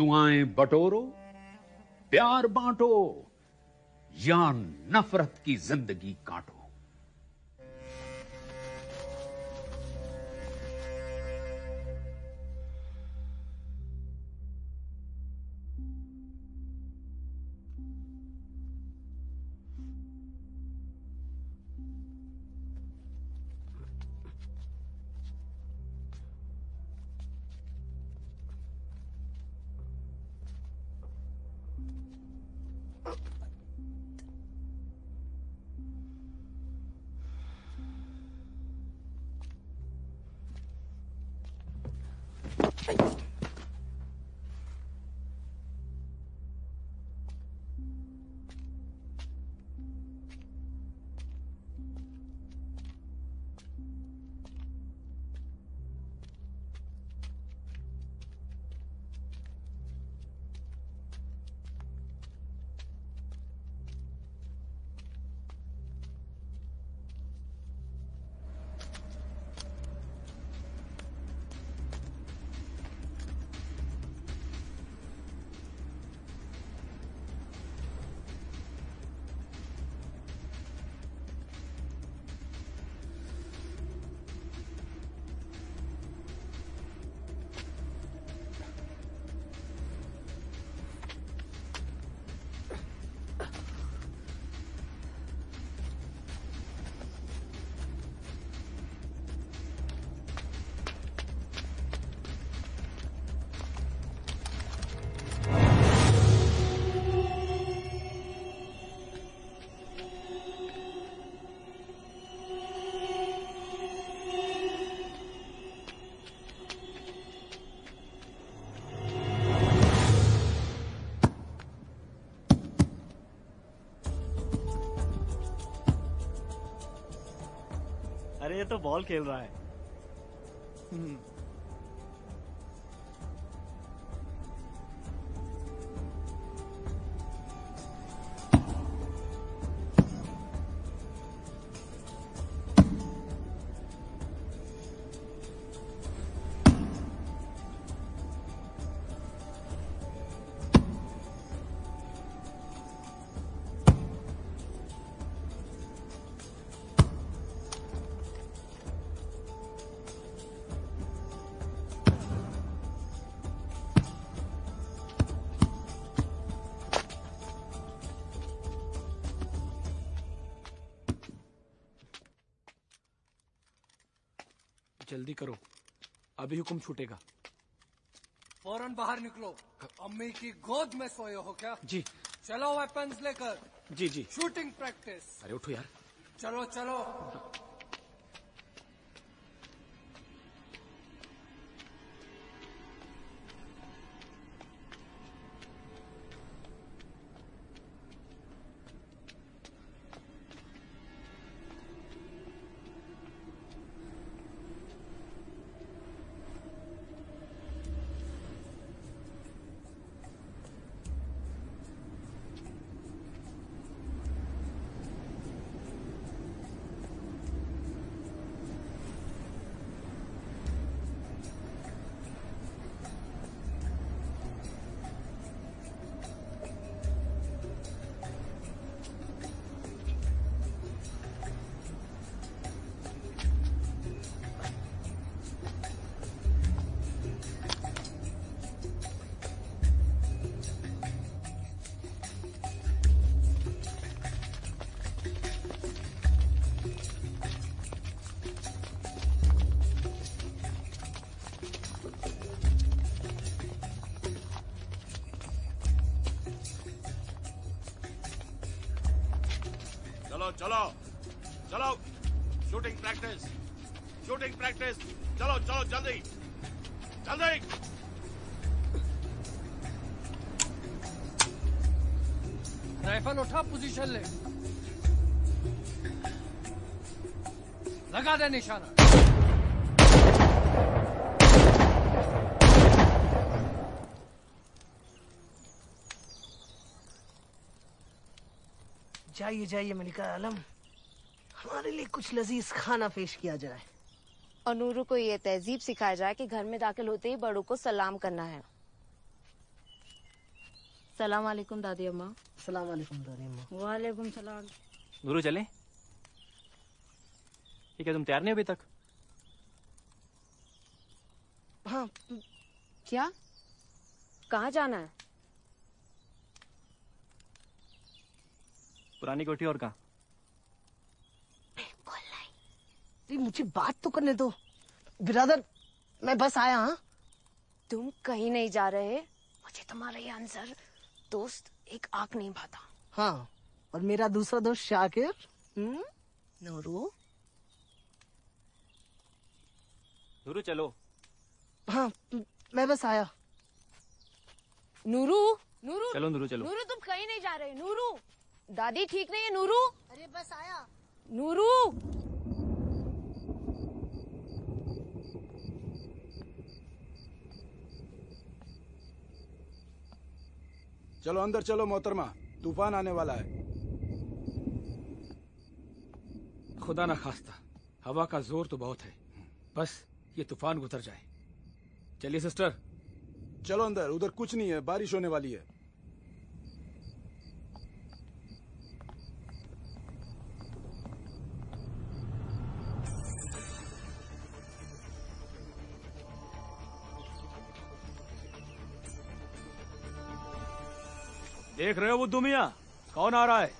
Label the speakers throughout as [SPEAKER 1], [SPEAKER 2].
[SPEAKER 1] दुआएँ बटोरो प्यार बांटो या नफरत की ज़िंदगी काटो।
[SPEAKER 2] तो बॉल खेल रहा है।
[SPEAKER 3] जल्दी करो। अभी हुक्म छूटेगा।
[SPEAKER 4] फ़ौरन बाहर निकलो। अम्मी की गोद में सोए हो क्या?
[SPEAKER 3] जी।
[SPEAKER 4] चलो वेपन्स लेकर।
[SPEAKER 3] जी जी।
[SPEAKER 4] शूटिंग प्रैक्टिस
[SPEAKER 3] अरे उठो यार।
[SPEAKER 4] चलो चलो।
[SPEAKER 5] चलो चलो शूटिंग प्रैक्टिस शूटिंग प्रैक्टिस चलो चलो, जल्दी जल्दी।
[SPEAKER 4] राइफल उठा पोजीशन ले। लगा दे निशाना।
[SPEAKER 6] जाइए जाइए मलिका आलम। हमारे लिए कुछ लजीज खाना पेश किया जाए।
[SPEAKER 7] और नूरू को ये तहजीब सिखाया जाए कि घर में दाखिल होते ही बड़ों को सलाम करना है। सलाम वालेकुम दादी अम्मा।
[SPEAKER 6] सलाम वालेकुम दादी अम्मा।
[SPEAKER 7] वालेकुम सलाम।
[SPEAKER 2] नूरू चले। ठीक है तुम तैयार नहीं अभी तक?
[SPEAKER 6] हाँ।
[SPEAKER 7] क्या? कहाँ जाना है?
[SPEAKER 2] पुरानी कोठी और कहाँ?
[SPEAKER 6] मुझे बात तो करने दो। बिरादर मैं बस आया हाँ?
[SPEAKER 7] तुम कहीं नहीं जा रहे। मुझे तुम्हारा ये आंसर दोस्त एक आँख नहीं भाता।
[SPEAKER 6] हाँ और मेरा दूसरा दोस्त शाकिर हम्म? नूरू?
[SPEAKER 2] नूरू चलो।
[SPEAKER 6] हाँ मैं बस आया।
[SPEAKER 7] नूरू नूरू
[SPEAKER 2] चलो नूरू चलो।
[SPEAKER 7] नूरू तुम कहीं नहीं जा रहे। नूरू दादी ठीक नहीं है नूरू?
[SPEAKER 6] अरे बस आया।
[SPEAKER 7] नूरू?
[SPEAKER 8] चलो अंदर चलो मोहतरमा। तूफ़ान आने वाला है।
[SPEAKER 3] खुदा ना खास्ता हवा का ज़ोर तो बहुत है। बस ये तूफ़ान गुजर जाए। चलिए सिस्टर।
[SPEAKER 8] चलो अंदर उधर कुछ नहीं है बारिश होने वाली है।
[SPEAKER 3] देख रहे हो वो दुमिया? कौन आ रहा है?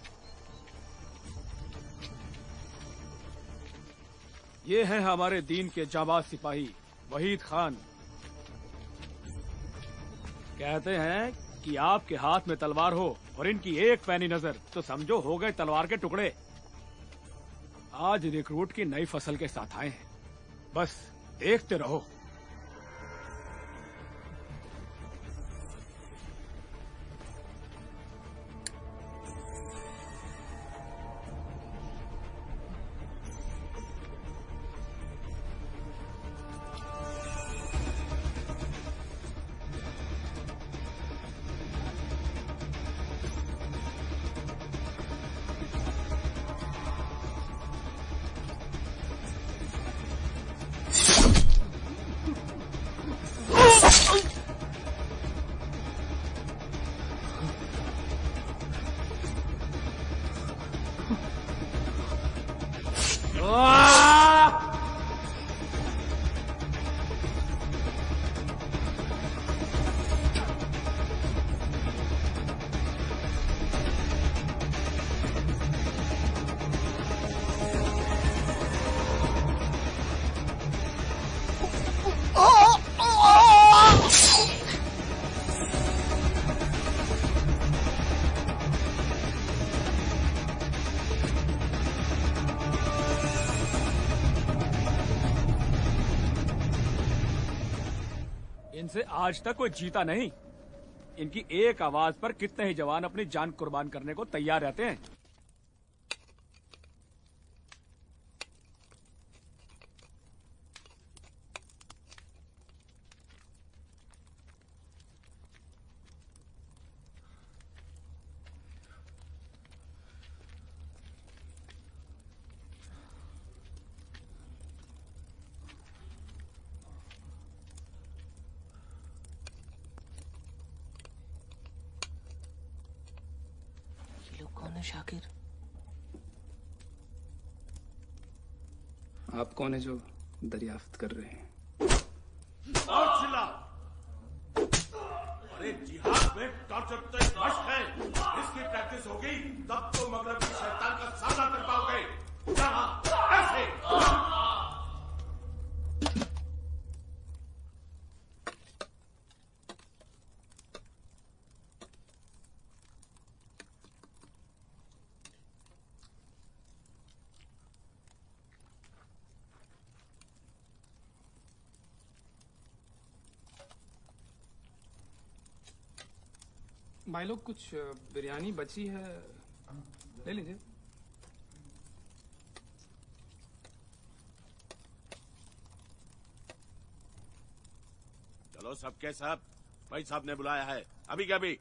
[SPEAKER 3] ये है हमारे दीन के जाबाज सिपाही, वहीद खान। कहते हैं कि आपके हाथ में तलवार हो और इनकी एक पैनी नज़र तो समझो हो गए तलवार के टुकड़े। आज रिक्रूट की नई फ़सल के साथ आए हैं। बस, देखते रहो। आज तक कोई जीता नहीं। इनकी एक आवाज़ पर कितने ही जवान अपनी जान कुर्बान करने को तैयार रहते हैं
[SPEAKER 6] ये लोग कौन है शाकिर
[SPEAKER 9] जो दरियाफ्त कर रहे हैं
[SPEAKER 5] और चिल्ला अरे जिहाद में टॉर्चर तो एक मश्क है इसकी प्रैक्टिस होगी तब तो मगरब की शैतान का सामना कर पाओगे यहाँ ऐसे
[SPEAKER 9] भाई लोग, कुछ बिरयानी बची है। ले लीजिए।
[SPEAKER 5] चलो सबके सब। भाई साहब ने बुलाया है। अभी क्या अभी।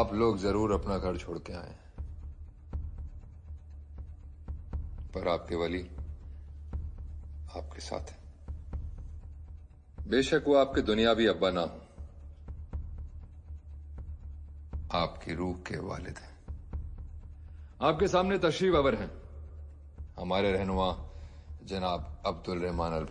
[SPEAKER 10] आप लोग ज़रूर अपना घर छोड़ के आए पर आपके वली आपके साथ है। बेशक वो आपके दुनियावी अब्बा ना हो। आपकी रूह के वालिद हैं। आपके सामने तशरीफ़ अवर हैं। हमारे रहनुमा जनाब अब्दुल रहमान अल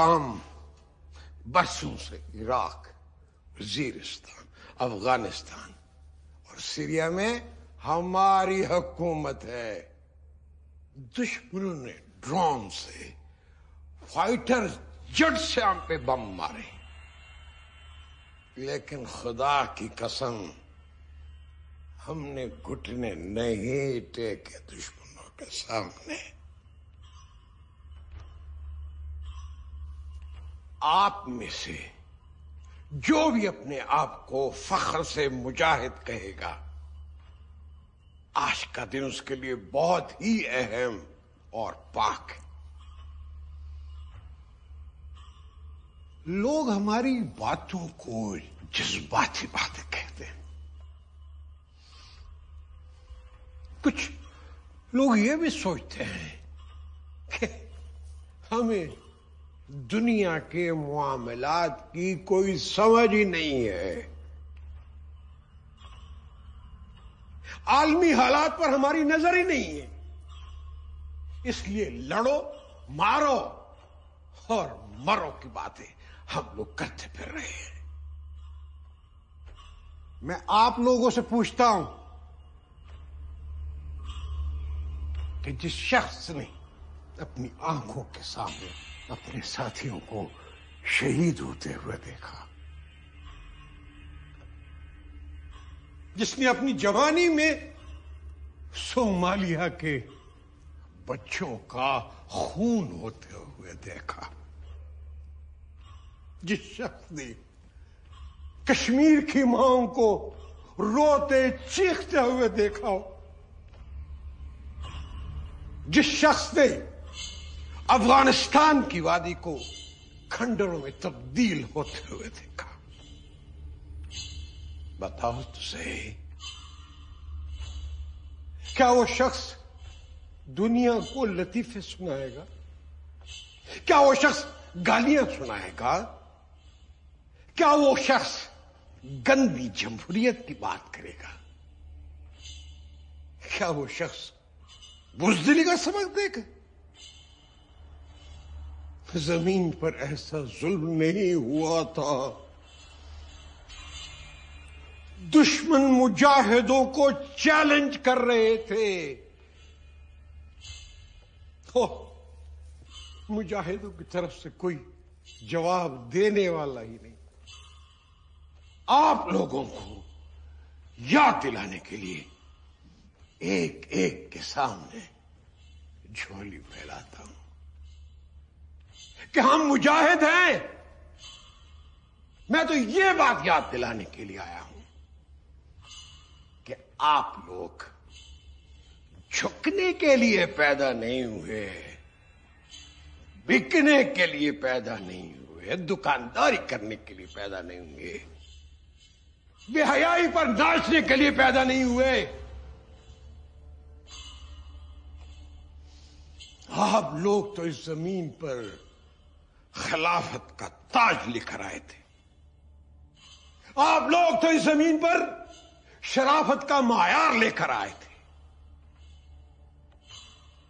[SPEAKER 11] शाम बरसों से इराक वजीरिस्तान अफ़गानिस्तान और सीरिया में हमारी हुकूमत है। दुश्मनों ने ड्रोन से फाइटर जट से हम पे बम मारे। लेकिन खुदा की कसम, हमने घुटने नहीं टेके दुश्मनों के सामने। आप में से जो भी अपने आप को फख्र से मुजाहिद कहेगा, आज का दिन उसके लिए बहुत ही अहम और पाक है। लोग हमारी बातों को जज्बाती बातें कहते हैं। कुछ लोग ये भी सोचते हैं कि हमें दुनिया के मामलात की कोई समझ ही नहीं है। आलमी हालात पर हमारी नज़र ही नहीं है। इसलिए लड़ो, मारो और मरो की बातें हम लोग करते फिर रहे हैं। मैं आप लोगों से पूछता हूँ कि जिस शख्स ने अपनी आँखों के सामने अपने साथियों को शहीद होते हुए देखा। जिसने अपनी जवानी में सोमालिया के बच्चों का खून होते हुए देखा। जिस शख्स ने कश्मीर की माओं को रोते चीखते हुए देखा। हो जिस शख्स ने अफ़गानिस्तान की वादी को खंडरों में तब्दील होते हुए देखा। बताओ तो सही क्या वो शख्स दुनिया को लतीफे सुनाएगा? क्या वो शख्स गालियाँ सुनाएगा? क्या वो शख्स गंदी जमहूरियत की बात करेगा? क्या वो शख्स बुजदिली का सबक देगा? ज़मीन पर ऐसा जुल्म नहीं हुआ था। दुश्मन मुजाहिदों को चैलेंज कर रहे थे। तो मुजाहिदों की तरफ़ से कोई जवाब देने वाला ही नहीं। आप लोगों को याद दिलाने के लिए एक एक के सामने झोली फैलाता हूँ। कि हम मुजाहिद हैं। मैं तो ये बात याद दिलाने के लिए आया हूँ कि आप लोग झुकने के लिए पैदा नहीं हुए, बिकने के लिए पैदा नहीं हुए, दुकानदारी करने के लिए पैदा नहीं हुए, बेहयाई पर नाचने के लिए पैदा नहीं हुए। आप लोग तो इस ज़मीन पर खिलाफत का ताज लेकर आए थे। आप लोग तो इस ज़मीन पर शराफत का मायार लेकर आए थे।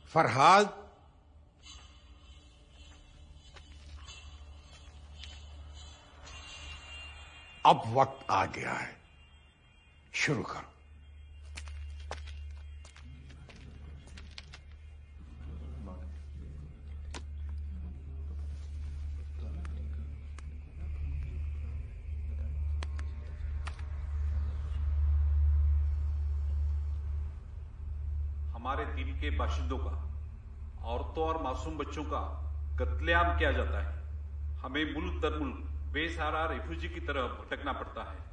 [SPEAKER 11] फरहाद, अब वक्त आ गया है। शुरू करो।
[SPEAKER 12] के बाशिंदों का, औरतों और मासूम बच्चों का कत्लेआम किया जाता है। हमें मुल्क दर मुल्क बेसहारा रेफ्यूजी की तरह भटकना पड़ता है।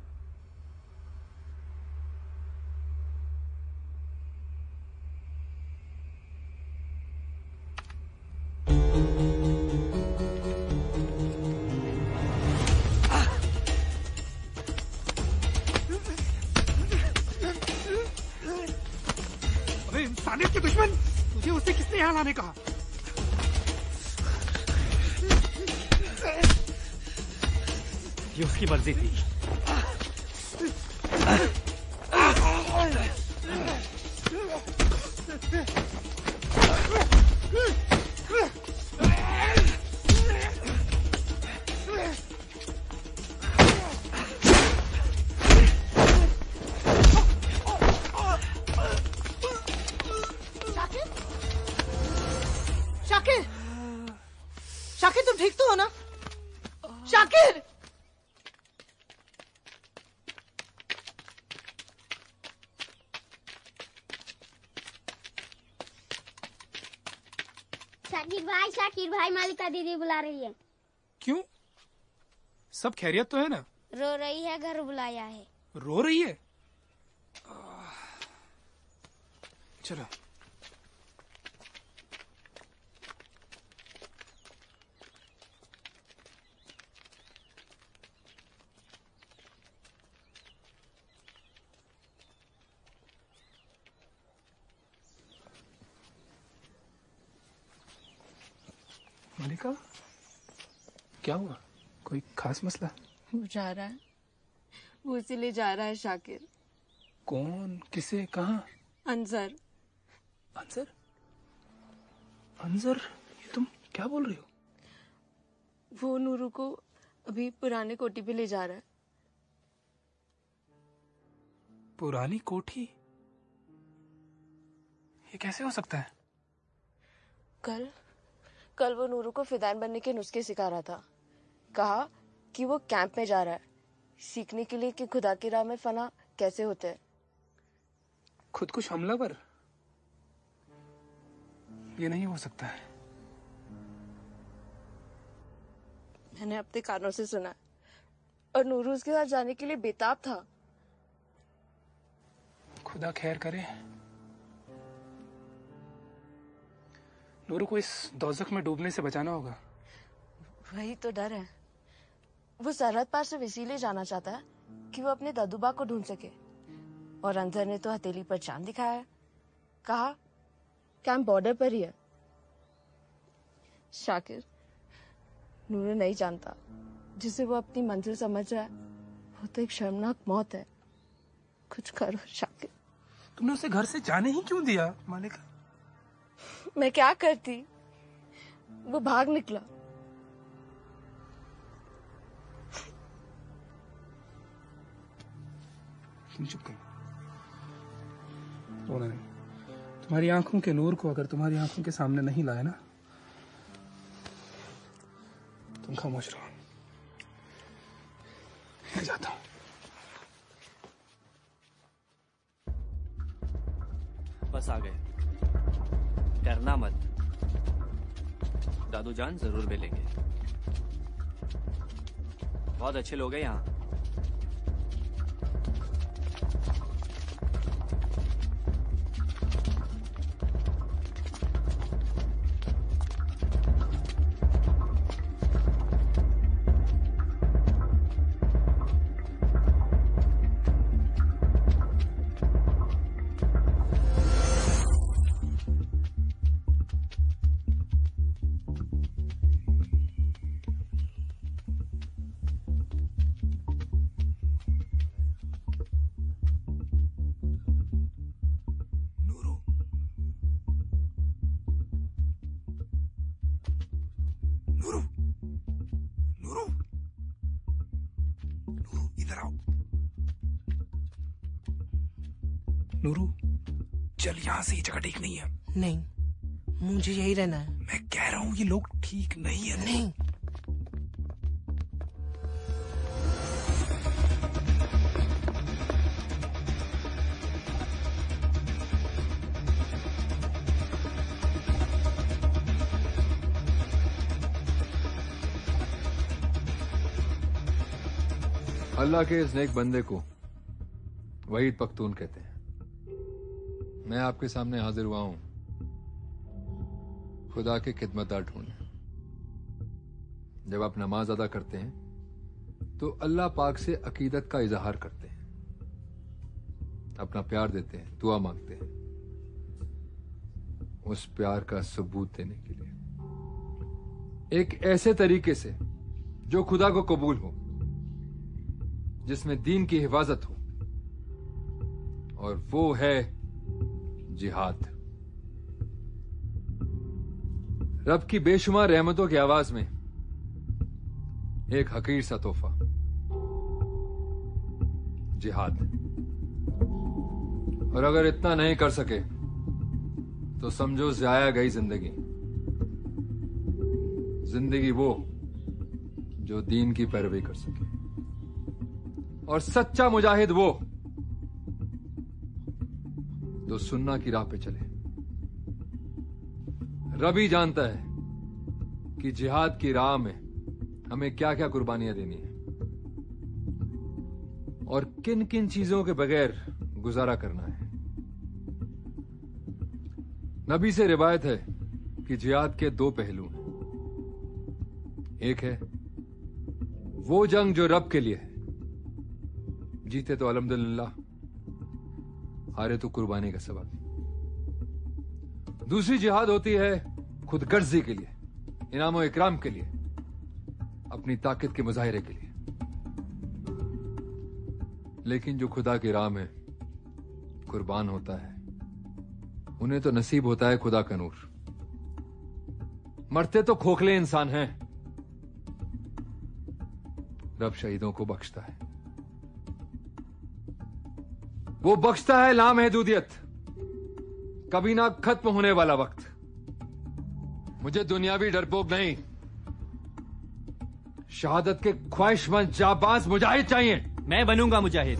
[SPEAKER 13] भाई भाई मालिका दीदी बुला रही है।
[SPEAKER 9] क्यों? सब खैरियत तो है ना?
[SPEAKER 13] रो रही है घर बुलाया है।
[SPEAKER 9] रो रही है? चलो मालिका क्या हुआ खास मसला।
[SPEAKER 7] वो जा रहा है। वो इसीलिए जा रहा है शाकिर।
[SPEAKER 9] कौन? किसे? कहाँ?
[SPEAKER 7] अंजर।
[SPEAKER 9] अंजर? अंजर ये तुम क्या बोल रही हो?
[SPEAKER 7] वो नूरू को अभी पुराने कोठी पे ले जा रहा है।
[SPEAKER 9] पुरानी कोठी? ये कैसे हो सकता है?
[SPEAKER 7] कल कल वो नूरू को फिदान बनने के नुस्खे सिखा रहा था। कहा कि वो कैंप में जा रहा है। सीखने के लिए कि खुदा की राह में फना कैसे होते हैं।
[SPEAKER 9] खुद कुछ हमलावर? ये नहीं हो सकता है।
[SPEAKER 7] मैंने अपने कानों से सुना और नूरू उसके साथ जाने के लिए बेताब था।
[SPEAKER 9] खुदा खैर करे। नूरू को इस दोजख में डूबने से बचाना होगा।
[SPEAKER 7] वही तो डर है। वो सरहद पार से इसीलिए जाना चाहता है कि वो अपने दादूबा को ढूंढ सके। और अंदर ने तो हथेली पर चाँद दिखाया। है कहा कैंप बॉर्डर पर ही है? शाकिर नूरू नहीं जानता। जिसे वो अपनी मंजिल समझ रहा है वो तो एक शर्मनाक मौत है। कुछ करो शाकिर।
[SPEAKER 9] तुमने उसे घर से जाने ही क्यों दिया मालिका?
[SPEAKER 7] मैं क्या करती? वो भाग निकला।
[SPEAKER 9] तुम चुप करो। रोना नहीं। तुम्हारी आँखों के नूर को अगर तुम्हारी आँखों के सामने नहीं लाए ना, तुम खामोश रहो। मैं जाता हूँ।
[SPEAKER 2] बस आ गए। डरना मत। दादू जान ज़रूर मिलेंगे। बहुत अच्छे लोग हैं यहाँ।
[SPEAKER 9] नूरू नूरू नूरू इधर आओ नूरू चल यहाँ से ये जगह ठीक नहीं है
[SPEAKER 6] नहीं मुझे यही रहना है।
[SPEAKER 9] मैं कह रहा हूँ ये लोग ठीक नहीं है।
[SPEAKER 6] नहीं।
[SPEAKER 10] अल्लाह के इस नेक बंदे को वहीद पख्तून कहते हैं। मैं आपके सामने हाजिर हुआ हूँ। खुदा के खिदमतदार ढूँढने। जब आप नमाज़ अदा करते हैं तो अल्लाह पाक से अकीदत का इजहार करते हैं। अपना प्यार देते हैं, दुआ मांगते हैं। उस प्यार का सबूत देने के लिए। एक ऐसे तरीके से जो खुदा को कबूल हो। जिसमें दीन की हिफाजत हो। और वो है जिहाद। रब की बेशुमार रहमतों की आवाज़ में एक हकीर सा तोहफा। जिहाद। और अगर इतना नहीं कर सके तो समझो जाया गई ज़िंदगी। ज़िंदगी वो जो दीन की पैरवी कर सके। और सच्चा मुजाहिद वो जो सुन्ना की राह पे चले। रबी जानता है कि जिहाद की राह में हमें क्या क्या कुर्बानियाँ देनी है और किन किन चीज़ों के बगैर गुजारा करना है। नबी से रिवायत है कि जिहाद के दो पहलू हैं। एक है वो जंग जो रब के लिए है। जीते तो अलहमदुल्ला। हारे तो कुर्बानी का सबब दूसरी जिहाद होती है खुद गर्जी के लिए, इनाम इकराम के लिए, अपनी ताकत के मुजाहरे के लिए। लेकिन जो खुदा की राह में कुर्बान होता है, उन्हें तो नसीब होता है खुदा का नूर। मरते तो खोखले इंसान हैं। रब शहीदों को बख्शता है। वो बख्शता है लाम लामहदूदियत। कभी ना खत्म होने वाला वक्त। मुझे दुनियावी डरपोक नहीं। शहादत के ख्वाहिशमंद जाबाज मुजाहिद चाहिए।
[SPEAKER 2] मैं बनूँगा मुजाहिद।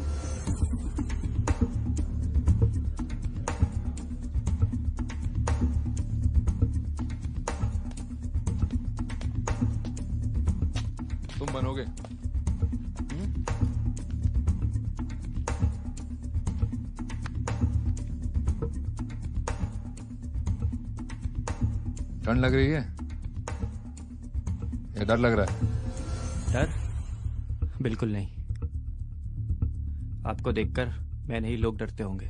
[SPEAKER 10] ठंड लग रही है? या डर लग रहा है?
[SPEAKER 2] डर? बिल्कुल नहीं। आपको देखकर मैं नहीं लोग डरते होंगे।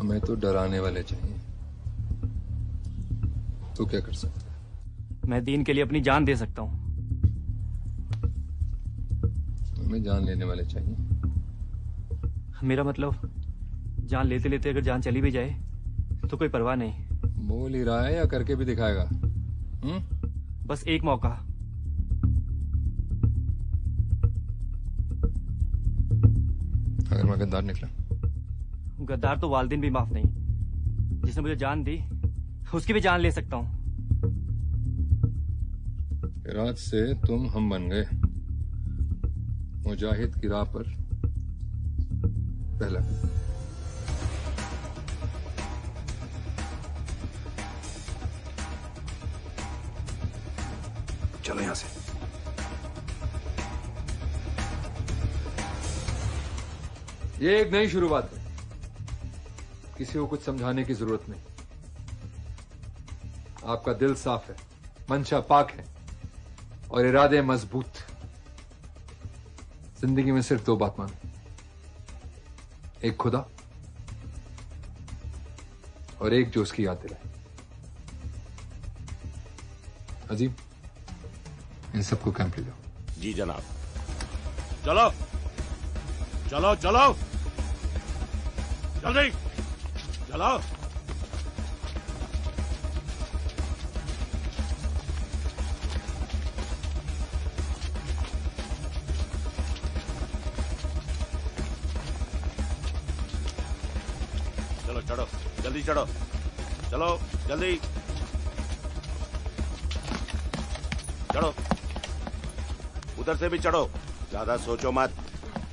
[SPEAKER 10] हमें तो डराने वाले चाहिए। तू क्या कर सकता
[SPEAKER 2] मैं दीन के लिए अपनी जान दे सकता हूँ।
[SPEAKER 10] हमें जान लेने वाले चाहिए।
[SPEAKER 2] मेरा मतलब जान लेते लेते अगर जान चली भी जाए तो कोई परवाह नहीं।
[SPEAKER 10] बोल ही रहा है या करके भी दिखाएगा? हम्म?
[SPEAKER 2] बस एक मौका।
[SPEAKER 10] अगर मैं गद्दार निकला।
[SPEAKER 2] गद्दार तो वालदिन भी माफ़ नहीं। जिसने मुझे जान दी उसकी भी जान ले सकता हूँ।
[SPEAKER 10] रात से तुम हम बन गए। मुजाहिद की राह पर पहला। ये एक नई शुरुआत है। किसी को कुछ समझाने की ज़रूरत नहीं। आपका दिल साफ़ है, मंशा पाक है, और इरादे मज़बूत ज़िंदगी में सिर्फ़ दो बात मानो। एक खुदा और एक जो उसकी याद दिलाए। अजीब इन सबको कैंप ले जाओ।
[SPEAKER 5] जी जनाब। चलो। चलो चलो। जल्दी। चलाओ चलो, चढ़ो। जल्दी चढ़ो। चलो, जल्दी। चढ़ो। उधर से भी चढ़ो। ज़्यादा सोचो मत।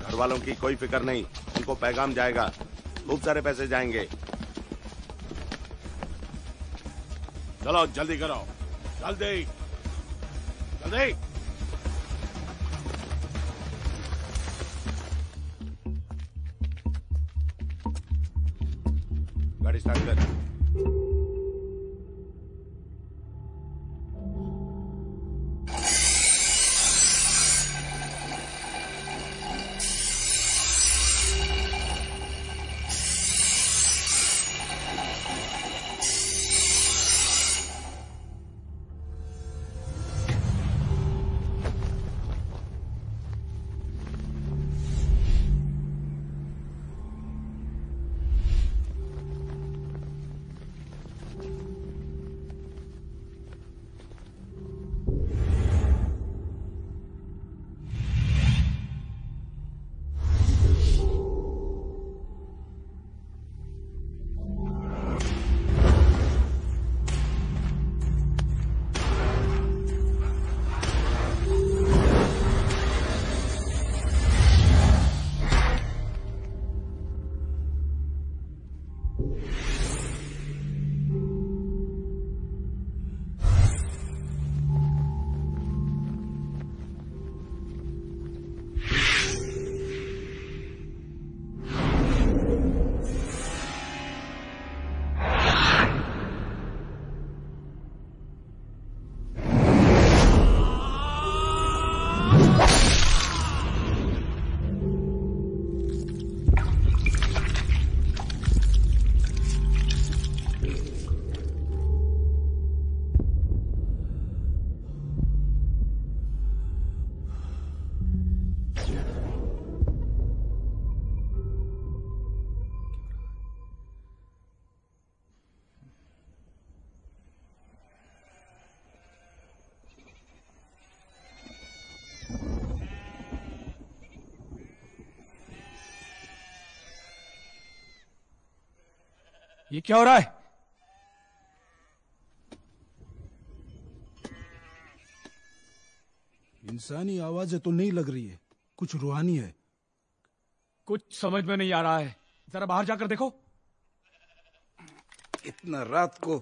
[SPEAKER 5] घर वालों की कोई फ़िक्र नहीं। उनको पैगाम जाएगा। खूब सारे पैसे जाएँगे। चलो जल्दी करो। जल्दी। जल्दी।
[SPEAKER 3] ये क्या हो रहा है?
[SPEAKER 8] इंसानी आवाज़ें तो नहीं लग रही है। कुछ रूहानी है।
[SPEAKER 3] कुछ समझ में नहीं आ रहा है। जरा बाहर जाकर देखो।
[SPEAKER 8] इतना रात को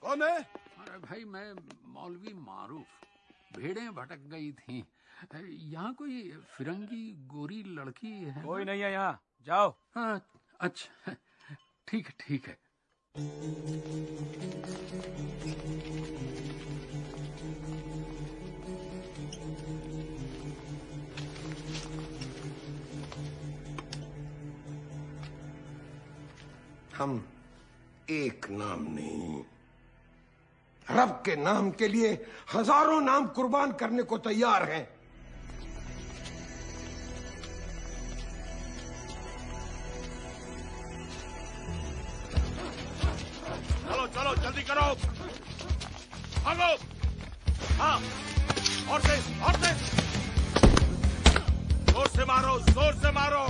[SPEAKER 8] कौन है?
[SPEAKER 1] अरे भाई मैं मौलवी मारूफ। भेड़ें भटक गई थी। यहाँ कोई फिरंगी गोरी लड़की है
[SPEAKER 3] कोई नहीं है यहाँ। जाओ।
[SPEAKER 1] हाँ अच्छा। ठीक है ठीक है।
[SPEAKER 11] हम एक नाम नहीं। रब के नाम के लिए हज़ारों नाम कुर्बान करने को तैयार हैं।
[SPEAKER 5] भागो। हाँ और से और से। ज़ोर से मारो ज़ोर से मारो।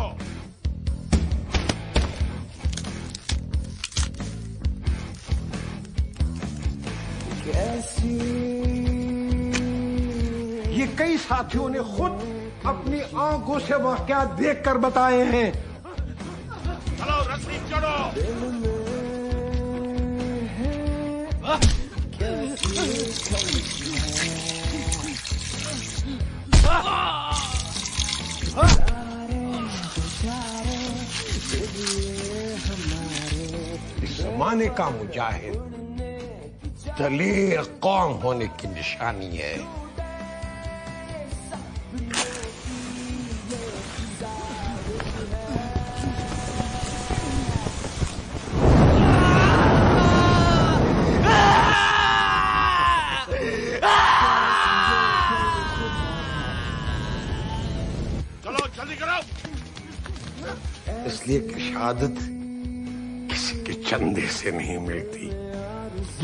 [SPEAKER 11] ये कई साथियों ने खुद अपनी आँखों से वाकया देख कर बताए हैं।
[SPEAKER 5] चलो रस्सी चढ़ो।
[SPEAKER 11] जमाने का मुजाहिद दलील कौम होने की निशानी है? शहादत किसी के चंदे से नहीं मिलती।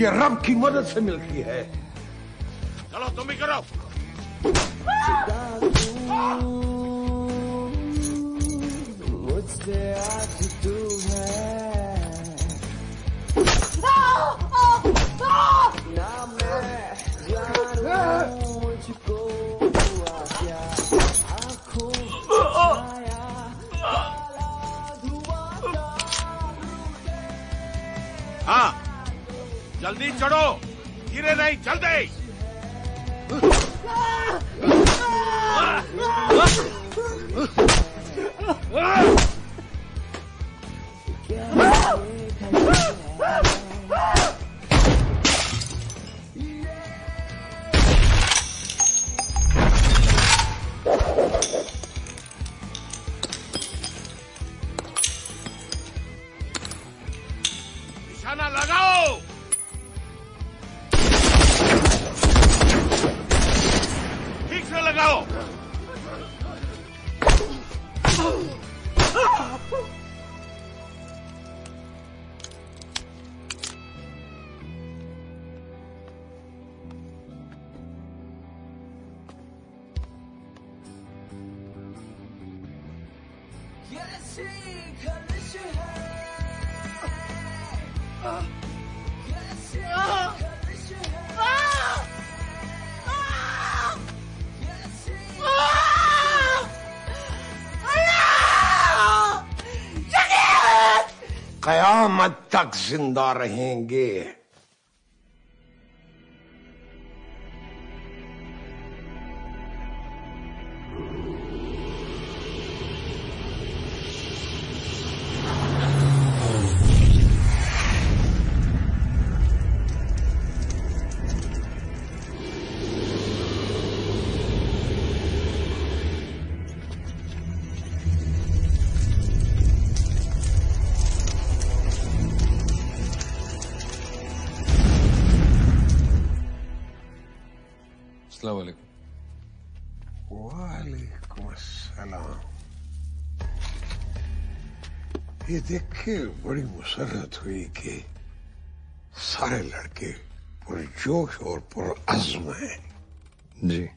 [SPEAKER 11] ये रब की मदद से मिलती है।
[SPEAKER 5] चलो, तुम भी करो।
[SPEAKER 14] मुझसे आज
[SPEAKER 5] जल्दी चढ़ो। गिरे नहीं जल्दी। निशाना
[SPEAKER 11] ज़िंदा रहेंगे। के बड़ी मुसरत हुई कि सारे लड़के पुरजोश और पुरअज़्म हैं।
[SPEAKER 10] जी।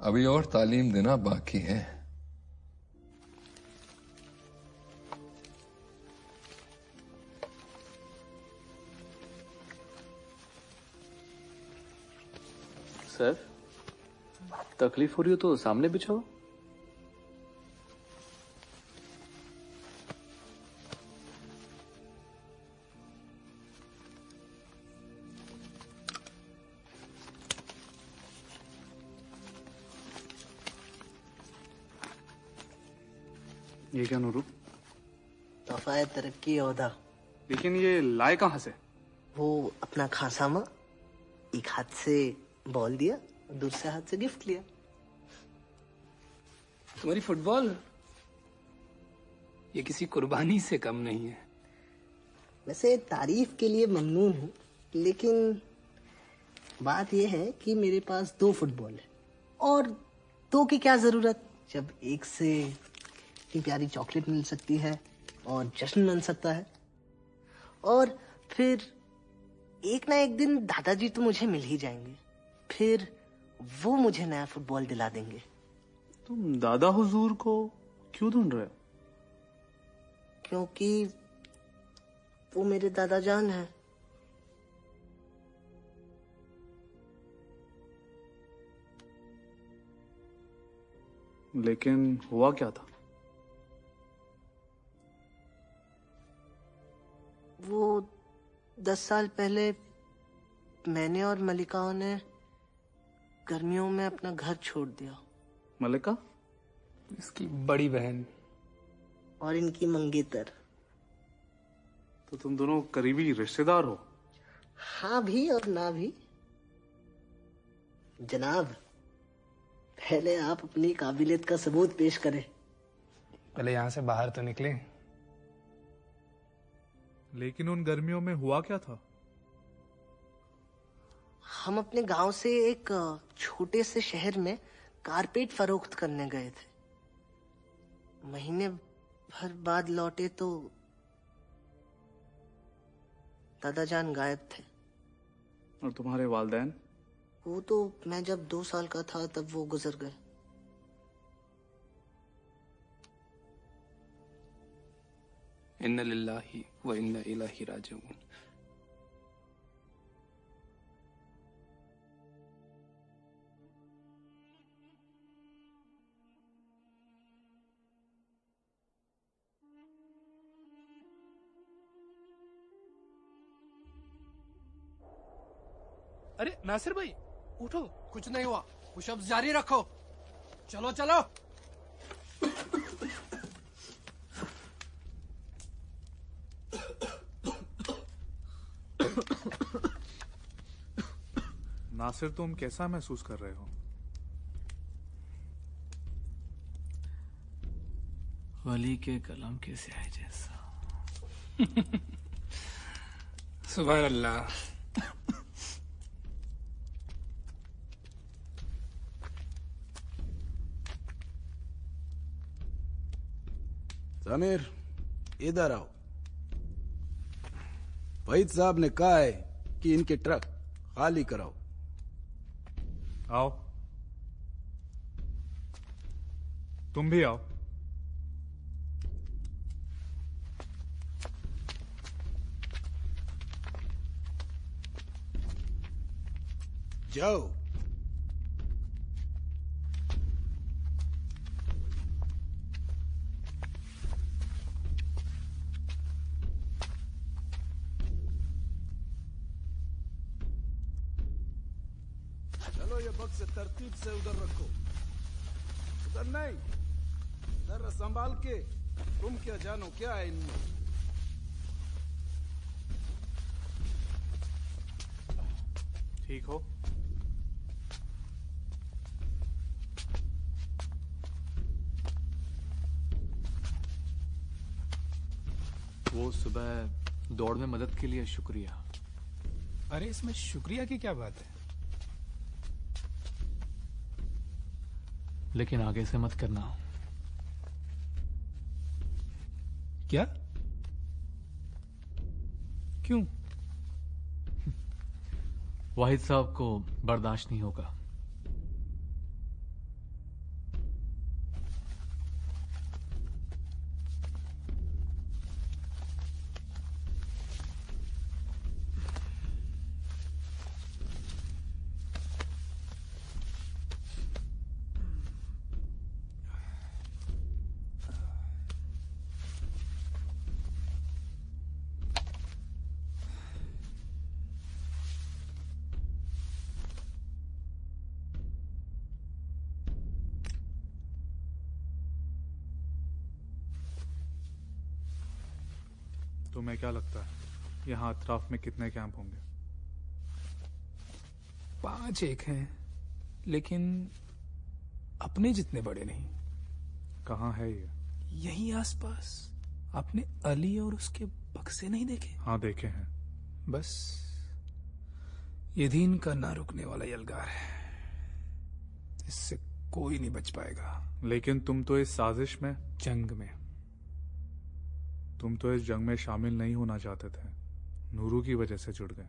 [SPEAKER 10] अभी और तालीम देना बाकी है।
[SPEAKER 14] सर तकलीफ़ हो रही हो तो सामने बिछाओ। ये क्या नूरू
[SPEAKER 6] तोहफा है तरक्की औदा
[SPEAKER 14] लेकिन ये लाए कहाँ से?
[SPEAKER 6] वो अपना खासामा एक हाथ से बॉल दिया और दूसरे हाथ से गिफ्ट लिया।
[SPEAKER 9] तुम्हारी फुटबॉल ये किसी कुर्बानी से कम नहीं है।
[SPEAKER 6] वैसे तारीफ़ के लिए ममनून हूँ लेकिन बात यह है कि मेरे पास दो फुटबॉल है और दो की क्या ज़रूरत? जब एक से इतनी प्यारी चॉकलेट मिल सकती है और जश्न बन सकता है। और फिर एक ना एक दिन दादाजी तो मुझे मिल ही जाएँगे। फिर वो मुझे नया फुटबॉल दिला देंगे।
[SPEAKER 14] तुम दादा हुजूर को क्यों ढूंढ रहे हो?
[SPEAKER 6] क्योंकि वो मेरे दादा जान है।
[SPEAKER 14] लेकिन हुआ क्या था?
[SPEAKER 6] वो दस साल पहले मैंने और मलिकाओं ने गर्मियों में अपना घर छोड़ दिया।
[SPEAKER 14] मलिका?
[SPEAKER 9] इसकी बड़ी बहन।
[SPEAKER 6] और इनकी मंगेतर।
[SPEAKER 14] तो तुम दोनों करीबी रिश्तेदार हो?
[SPEAKER 6] हाँ भी और ना भी। जनाब पहले आप अपनी काबिलियत का सबूत पेश करें।
[SPEAKER 9] पहले यहाँ से बाहर तो निकले।
[SPEAKER 15] लेकिन उन गर्मियों में हुआ क्या था?
[SPEAKER 6] हम अपने गाँव से एक छोटे से शहर में कारपेट फरोख्त करने गए थे। महीने भर बाद लौटे तो दादा जान गायब थे।
[SPEAKER 14] और तुम्हारे वालदेन?
[SPEAKER 6] वो तो मैं जब दो साल का था तब वो गुजर गए।
[SPEAKER 9] इन्ना लिल्लाही अरे नासिर भाई उठो।
[SPEAKER 4] कुछ नहीं हुआ। कुछ अब जारी रखो। चलो चलो।
[SPEAKER 15] नासिर तुम कैसा महसूस कर रहे हो?
[SPEAKER 9] वली के कलम के स्याही जैसा? सुबह अल्लाह
[SPEAKER 8] समीर इधर आओ। वहीद साहब ने कहा है कि इनके ट्रक खाली कराओ।
[SPEAKER 15] आओ तुम भी आओ
[SPEAKER 8] जाओ चलो ये बक्स तरतीब से उधर रखो। उधर नहीं जरा संभाल के तुम क्या जानो क्या है इनमें।
[SPEAKER 15] ठीक हो।
[SPEAKER 16] वो सुबह दौड़ में मदद के लिए शुक्रिया।
[SPEAKER 9] अरे इसमें शुक्रिया की क्या बात है?
[SPEAKER 16] लेकिन आगे से मत करना।
[SPEAKER 9] क्या? क्यों?
[SPEAKER 16] वाहिद साहब को बर्दाश्त नहीं होगा
[SPEAKER 15] तुम्हें क्या लगता है यहाँ अतराफ में कितने कैंप होंगे?
[SPEAKER 9] पाँच एक हैं लेकिन अपने जितने बड़े नहीं।
[SPEAKER 15] कहाँ है ये?
[SPEAKER 9] यही आसपास। आपने अली और उसके बक्से नहीं देखे?
[SPEAKER 15] हाँ देखे हैं।
[SPEAKER 9] बस ये दिन का ना रुकने वाला यलगार है। इससे कोई नहीं बच पाएगा।
[SPEAKER 15] लेकिन तुम तो इस साजिश में
[SPEAKER 9] जंग में।
[SPEAKER 15] तुम तो इस जंग में शामिल नहीं होना चाहते थे। नूरू की वजह से जुड़ गए।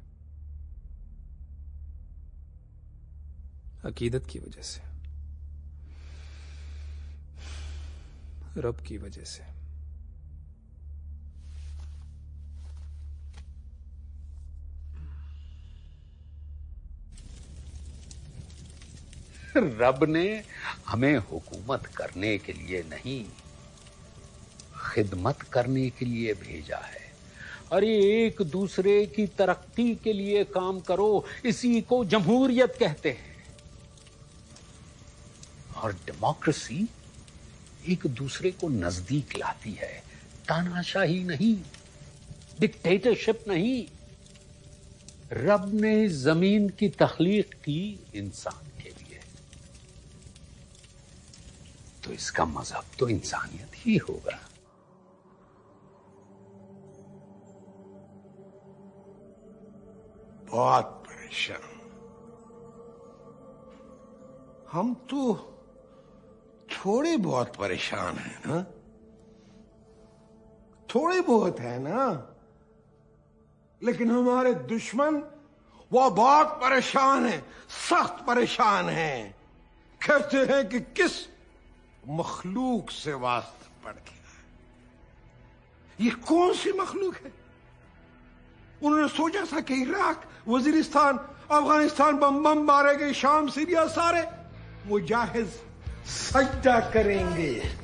[SPEAKER 9] अकीदत की वजह से, रब की वजह से।
[SPEAKER 1] रब ने हमें हुकूमत करने के लिए नहीं, खिदमत करने के लिए भेजा है। अरे एक दूसरे की तरक्की के लिए काम करो, इसी को जमहूरियत कहते हैं। और डेमोक्रेसी एक दूसरे को नज़दीक लाती है, तानाशाही नहीं, डिक्टेटरशिप नहीं। रब ने ज़मीन की तखलीक की इंसान के लिए। तो इसका मज़हब तो इंसानियत ही होगा।
[SPEAKER 11] बहुत परेशान। हम तो थोड़े बहुत परेशान हैं ना? थोड़े बहुत है ना? लेकिन हमारे दुश्मन, वो बहुत परेशान है, सख्त परेशान है। कहते हैं कि किस मखलूक से वास्ता पड़ गया ये कौन सी मखलूक है? उन्होंने सोचा था कि Iraq, Waziristan, Afghanistan bomb bomb मारे गए, शाम, सीरिया सारे, मुजाहिद सज्जा करेंगे।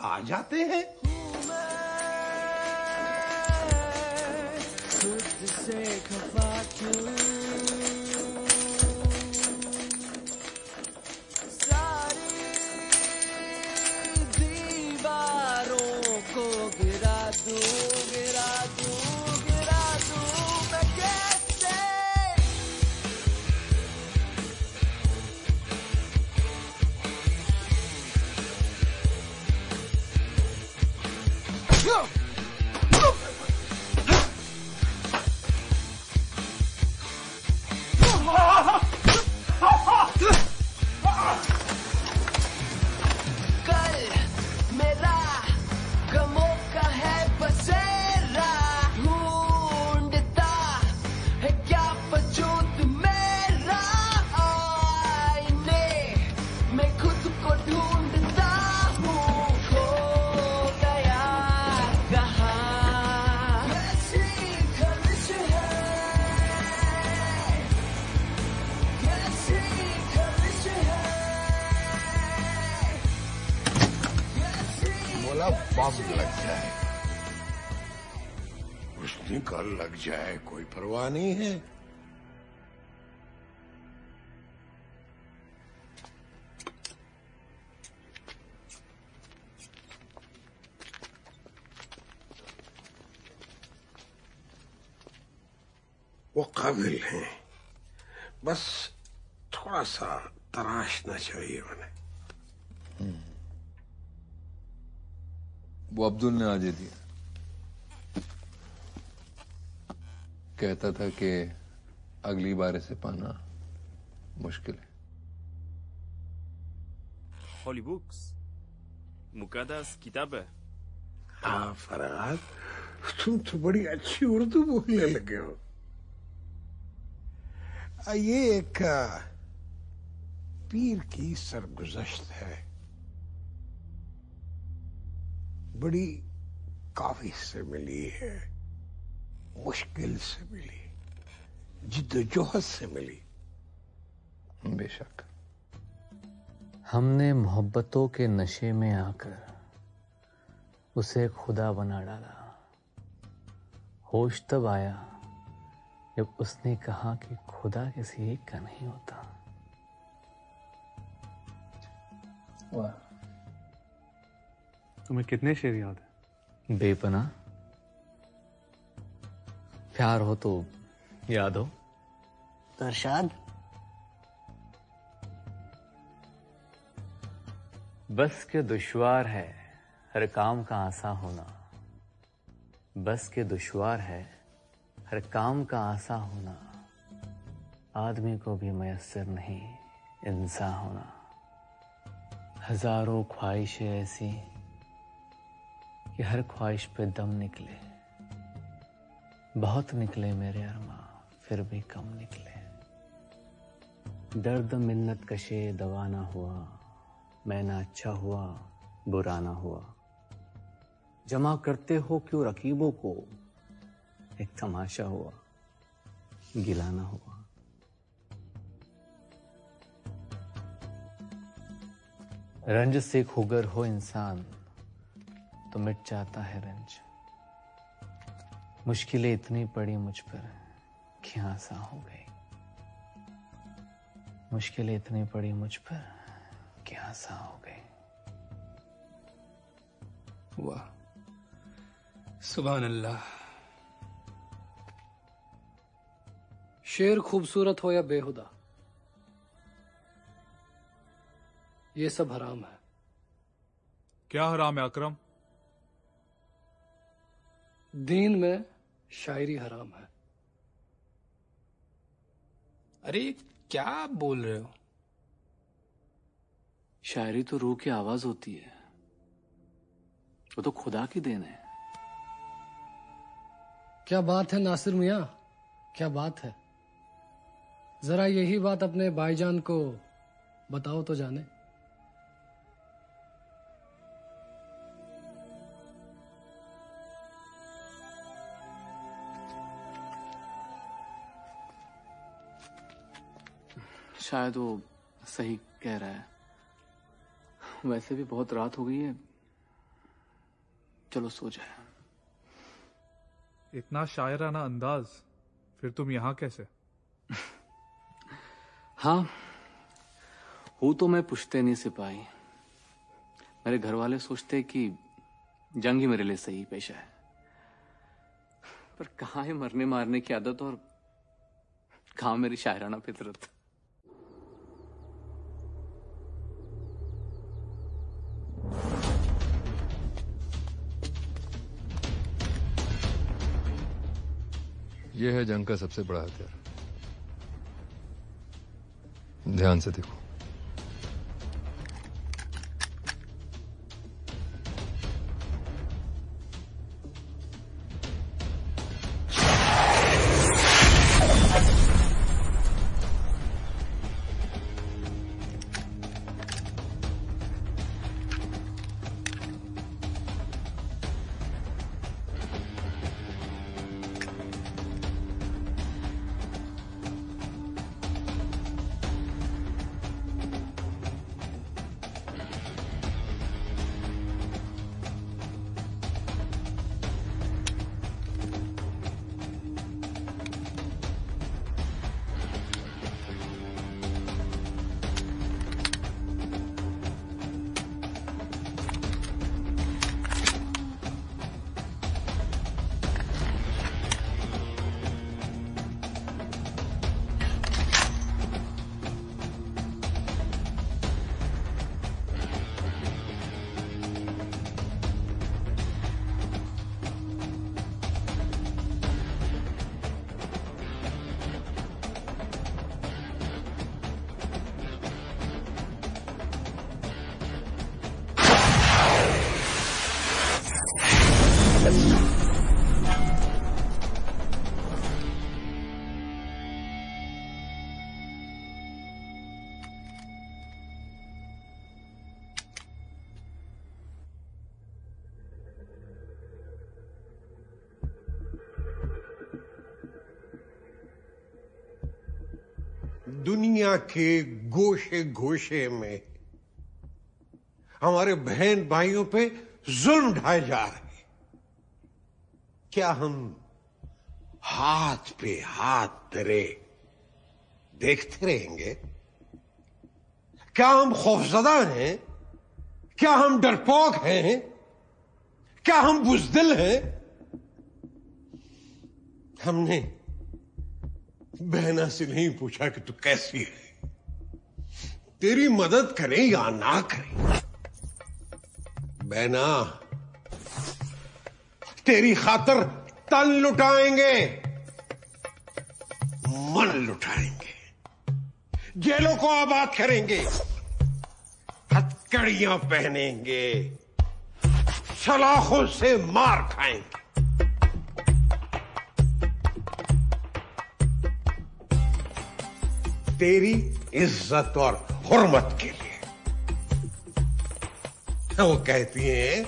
[SPEAKER 14] आ जाते जाए कोई परवाह नहीं है। वो काबिल हैं। बस थोड़ा सा तराशना चाहिए उन्हें।
[SPEAKER 10] वो अब्दुल ने आज दिया। कहता था कि अगली बार इसे पाना मुश्किल है।
[SPEAKER 2] होली बुक्स मुकदस किताब है।
[SPEAKER 14] हाँ फरहाद तुम तो बड़ी अच्छी उर्दू बोलने लगे हो। ये एक पीर की सरगुजश्त है। बड़ी काफ़ी से मिली है। मुश्किल से मिली जिद्दोजहद से मिली।
[SPEAKER 10] बेशक।
[SPEAKER 16] हमने मोहब्बतों के नशे में आकर उसे खुदा बना डाला। होश तब आया जब उसने कहा कि खुदा किसी एक का नहीं होता।
[SPEAKER 15] वाह। तुम्हें कितने शेर याद है?
[SPEAKER 16] बेपना प्यार हो तो याद हो।
[SPEAKER 6] तो अरशाद
[SPEAKER 16] बस के दुश्वार है हर काम का आसा होना। बस के दुश्वार है हर काम का आसा होना। आदमी को भी मयसर नहीं इंसान होना। हज़ारों ख्वाहिशें ऐसी कि हर ख्वाहिश पे दम निकले। बहुत निकले मेरे अरमा, फिर भी कम निकले। दर्द मिन्नत कशे दवा ना हुआ, मैं ना अच्छा हुआ, बुरा ना हुआ। जमा करते हो क्यों रकीबों को? एक तमाशा हुआ, गिला ना हुआ। रंज से खुगर हो इंसान तो मिट जाता है रंज। मुश्किलें इतनी पड़ी मुझ पर कि आसा हो गई मुश्किलें इतनी पड़ी मुझ पर कि आसा हो गई
[SPEAKER 9] वाह। सुबह अल्लाह शेर खूबसूरत हो या बेहुदा? ये सब हराम है।
[SPEAKER 15] क्या हराम है अकरम?
[SPEAKER 9] दीन में शायरी हराम है। अरे क्या बोल रहे हो?
[SPEAKER 16] शायरी तो रूह की आवाज़ होती है। वो तो खुदा की देन है।
[SPEAKER 9] क्या बात है नासिर मिया? क्या बात है? जरा यही बात अपने भाईजान को बताओ तो जाने।
[SPEAKER 16] शायद वो सही कह रहा है। वैसे भी बहुत रात हो गई है। चलो सो जाए।
[SPEAKER 15] इतना शायराना अंदाज फिर तुम यहाँ कैसे?
[SPEAKER 16] हाँ हूँ तो मैं पूछते नहीं सिपाही। मेरे घर वाले सोचते कि जंग ही मेरे लिए सही पेशा है। पर कहा है मरने मारने की आदत और कहा मेरी शायराना फितरत?
[SPEAKER 10] यह है जंग का सबसे बड़ा हथियार। ध्यान से देखो।
[SPEAKER 11] दुनिया के गोशे गोशे में हमारे बहन भाइयों पे जुल्म ढाए जा रहे क्या हम हाथ पे हाथ धरे देखते रहेंगे? क्या हम खौफजदा हैं? क्या हम डरपोक हैं? क्या हम बुजदिल हैं? हमने बहना से नहीं पूछा कि तू कैसी है। तेरी मदद करें या ना करें। बहना, तेरी खातर तन लुटाएँगे, मन लुटाएँगे। जेलों को आबाद करेंगे, हथकड़ियाँ पहनेंगे, सलाखों से मार खाएँगे। तेरी इज़्ज़त और हुरमत के लिए। वो कहती हैं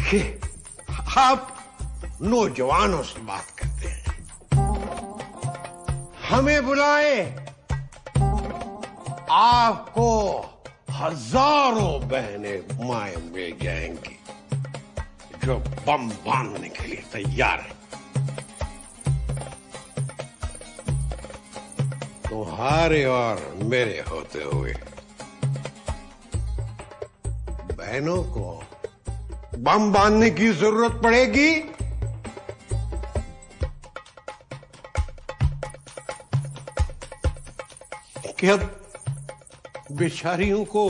[SPEAKER 11] कि आप नौजवानों से बात करते हैं। हमें बुलाए। आपको हज़ारों बहनें माए मिल जाएँगी जो बम बांधने के लिए तैयार है। तुम्हारे और मेरे होते हुए। बहनों को बम बांधने की ज़रूरत पड़ेगी? कि अब बेचारियों को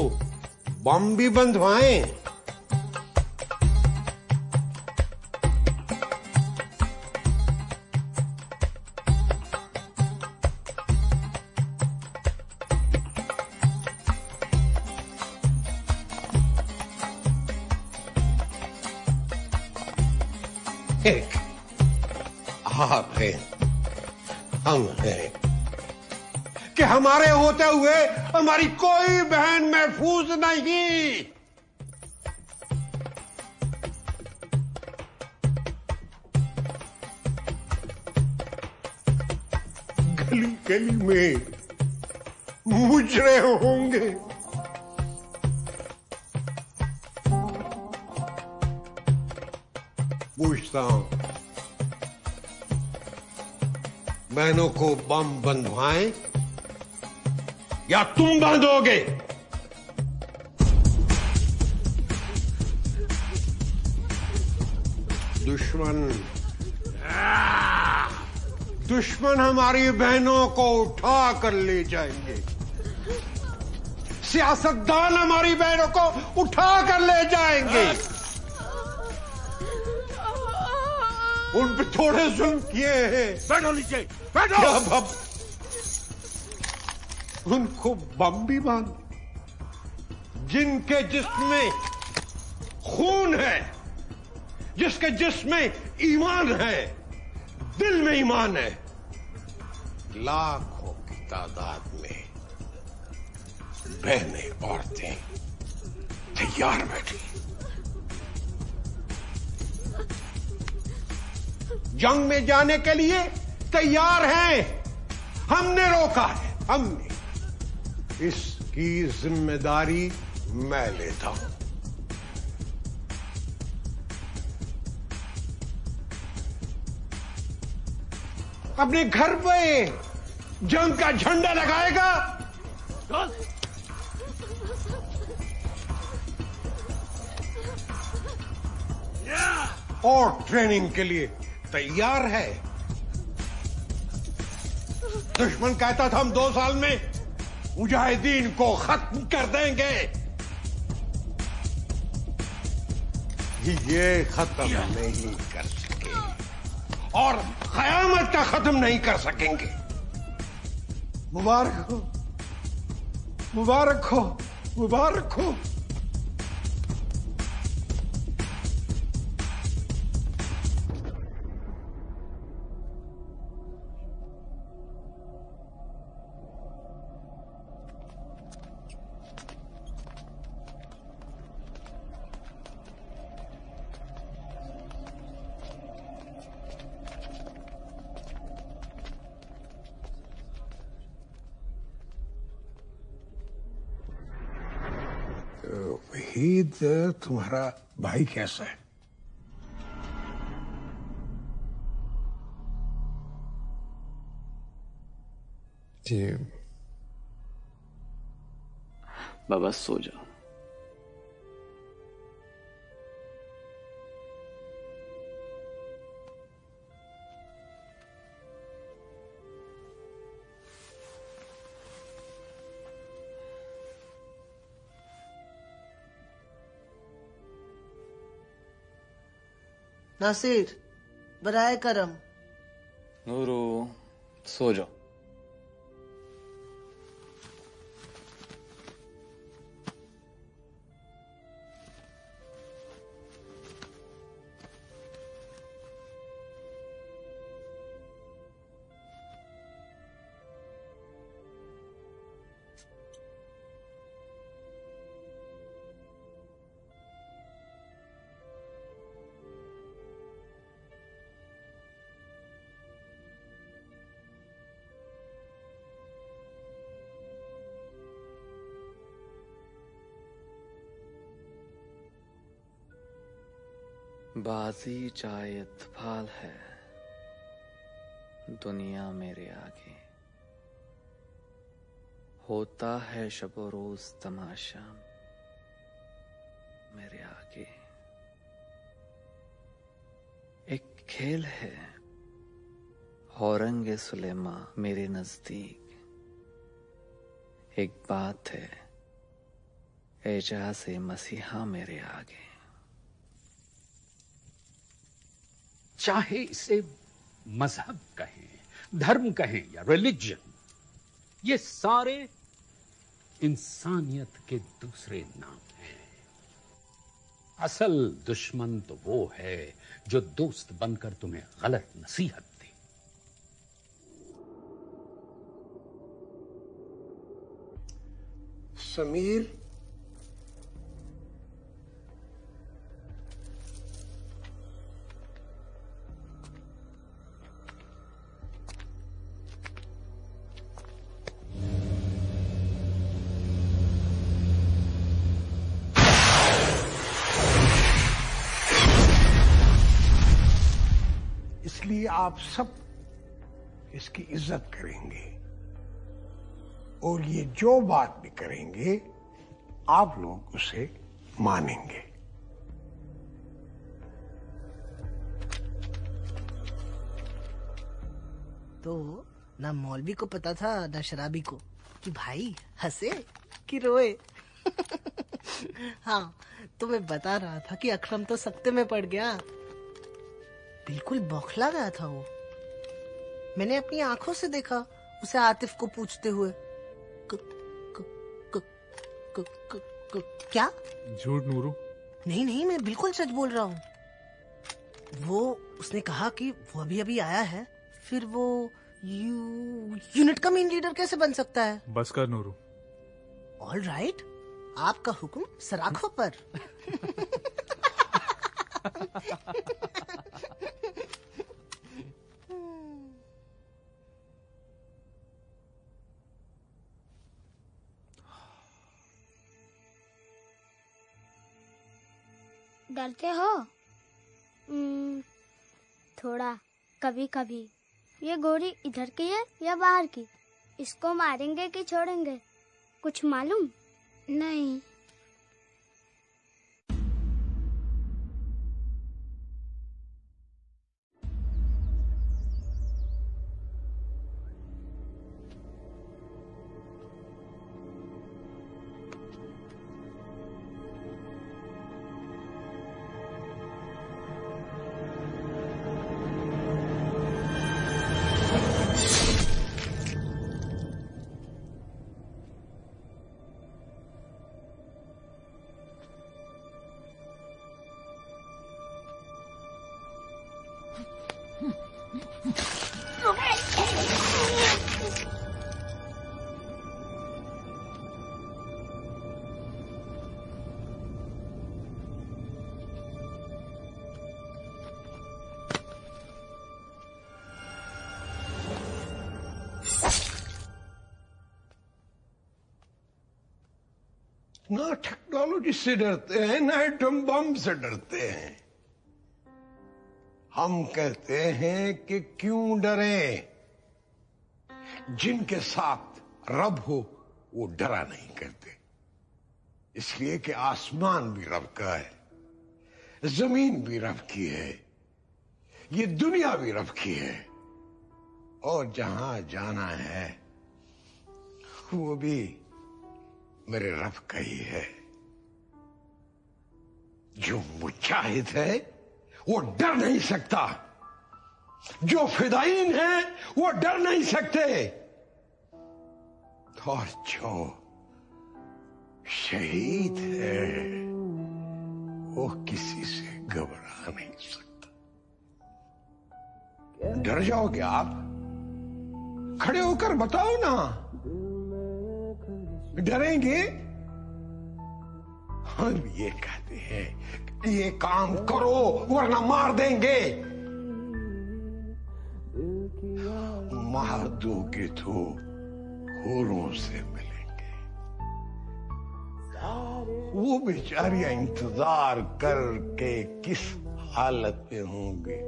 [SPEAKER 11] बम भी बंधवाएँ? होते हुए हमारी कोई बहन महफूज नहीं। गली गली में मुजरे होंगे। पूछता हूँ बहनों को बम बंधवाएँ? या तुम बांधोगे दुश्मन। दुश्मन हमारी बहनों को उठा कर ले जाएँगे। सियासतदान हमारी बहनों को उठा कर ले जाएँगे। उन पे थोड़े जुल्म किए हैं। बैठो नीचे बैठो। उनको बम भी बाँध। जिनके जिसमें खून है, जिसके जिसमें ईमान है, दिल में ईमान है, लाखों की तादाद में बहने औरतें तैयार बैठी। जंग में जाने के लिए तैयार हैं। हमने रोका है, हमने इसकी ज़िम्मेदारी मैं लेता हूँ। अपने घर पे जंग का झंडा लगाएगा। और ट्रेनिंग के लिए तैयार है। दुश्मन कहता था हम दो साल में मुजाहिदीन को खत्म कर देंगे। ये खत्म नहीं कर सके और कयामत का खत्म नहीं कर सकेंगे। मुबारक हो। मुबारक हो। मुबारक हो। वहीद तुम्हारा भाई कैसा है?
[SPEAKER 14] जी। बाबा सो जाओ।
[SPEAKER 6] नासिर बराए करम।
[SPEAKER 14] नूरू सो जाओ।
[SPEAKER 16] बाजी चाहे इतफाल है, दुनिया मेरे आगे। होता है शब रोज तमाशा मेरे आगे। एक खेल है, औरंग सुलेमा मेरे नज़दीक। एक बात है, एजाज मसीहा मेरे आगे।
[SPEAKER 17] चाहे इसे मज़हब कहें, धर्म कहें या रिलीजन ये सारे इंसानियत के दूसरे नाम हैं। असल दुश्मन तो वो है जो दोस्त बनकर तुम्हें गलत नसीहत दे।
[SPEAKER 11] समीर आप सब इसकी इज़्ज़त करेंगे। और ये जो बात भी करेंगे, आप लोग उसे मानेंगे।
[SPEAKER 6] तो ना मौलवी को पता था, ना शराबी को, कि भाई हंसे कि रोए? हाँ तो मैं बता रहा था कि अकरम तो सख्ते में पड़ गया। बिल्कुल बौखला गया था वो। मैंने अपनी आँखों से देखा उसे आतिफ को पूछते हुए। क्या?
[SPEAKER 15] झूठ नूरू।
[SPEAKER 6] नहीं नहीं मैं बिल्कुल सच बोल रहा हूँ। वो उसने कहा कि वो अभी अभी आया है फिर वो यू, यूनिट का मेन लीडर कैसे बन सकता है?
[SPEAKER 15] बस कर नूरू।
[SPEAKER 6] ऑल राइट आपका हुक्म सराखों पर।
[SPEAKER 13] डरते हो? थोड़ा कभी कभी ये गोरी इधर की है या बाहर की? इसको मारेंगे कि छोड़ेंगे? कुछ मालूम? नहीं।
[SPEAKER 11] ना टेक्नोलॉजी से डरते हैं, ना एटम बम से डरते हैं। हम कहते हैं कि क्यों डरे? जिनके साथ रब हो, वो डरा नहीं करते। इसलिए कि आसमान भी रब का है, ज़मीन भी रब की है, ये दुनिया भी रब की है। और जहाँ जाना है, वो भी मेरे रब का ही है। जो मुजाहिद है, वो डर नहीं सकता। जो फिदाइन है, वो डर नहीं सकते। और जो शहीद है, वो किसी से घबरा नहीं सकता। डर जाओगे आप? खड़े होकर बताओ ना। डरेंगे? हम ये कहते हैं, ये काम करो, वरना मार देंगे। मार दोगे तो होरों से मिलेंगे। वो बेचारियाँ इंतज़ार करके किस हालत में होंगे?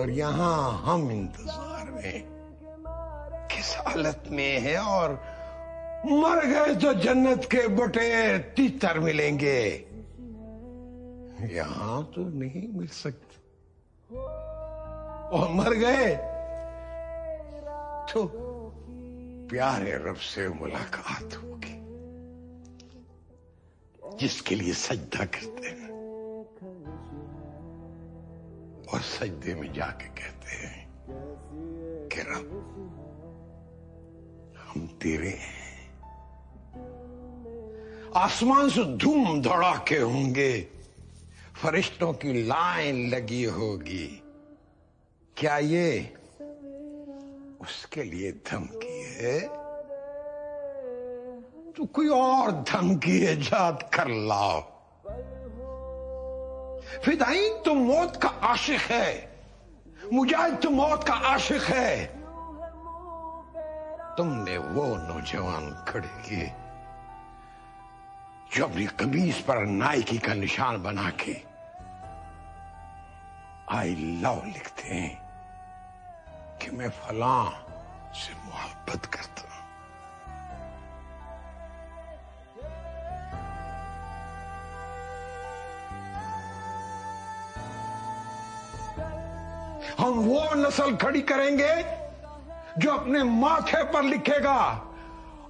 [SPEAKER 11] और यहाँ हम इंतज़ार में किस हालत में है और मर गए तो जन्नत के बटे तीतर मिलेंगे। यहाँ तो नहीं मिल सकते। और मर गए तो प्यारे रब से मुलाकात होगी, जिसके लिए सजदा करते हैं। और सजदे में जाके कहते हैं कि रब, हम तेरे हैं। आसमान से धूम धड़ाके होंगे। फरिश्तों की लाइन लगी होगी। क्या ये उसके लिए धमकी है? तो कोई और धमकी ईजाद कर लाओ। फिदाइन तो मौत का आशिक है। मुजाहिद तो मौत का आशिक है। तुमने वो नौजवान खड़े किए। जो अपनी कमीज पर नाइकी का निशान बना के आई लव लिखते हैं कि मैं फला से मोहब्बत करता हूँ। हम वो नस्ल खड़ी करेंगे जो अपने माथे पर लिखेगा।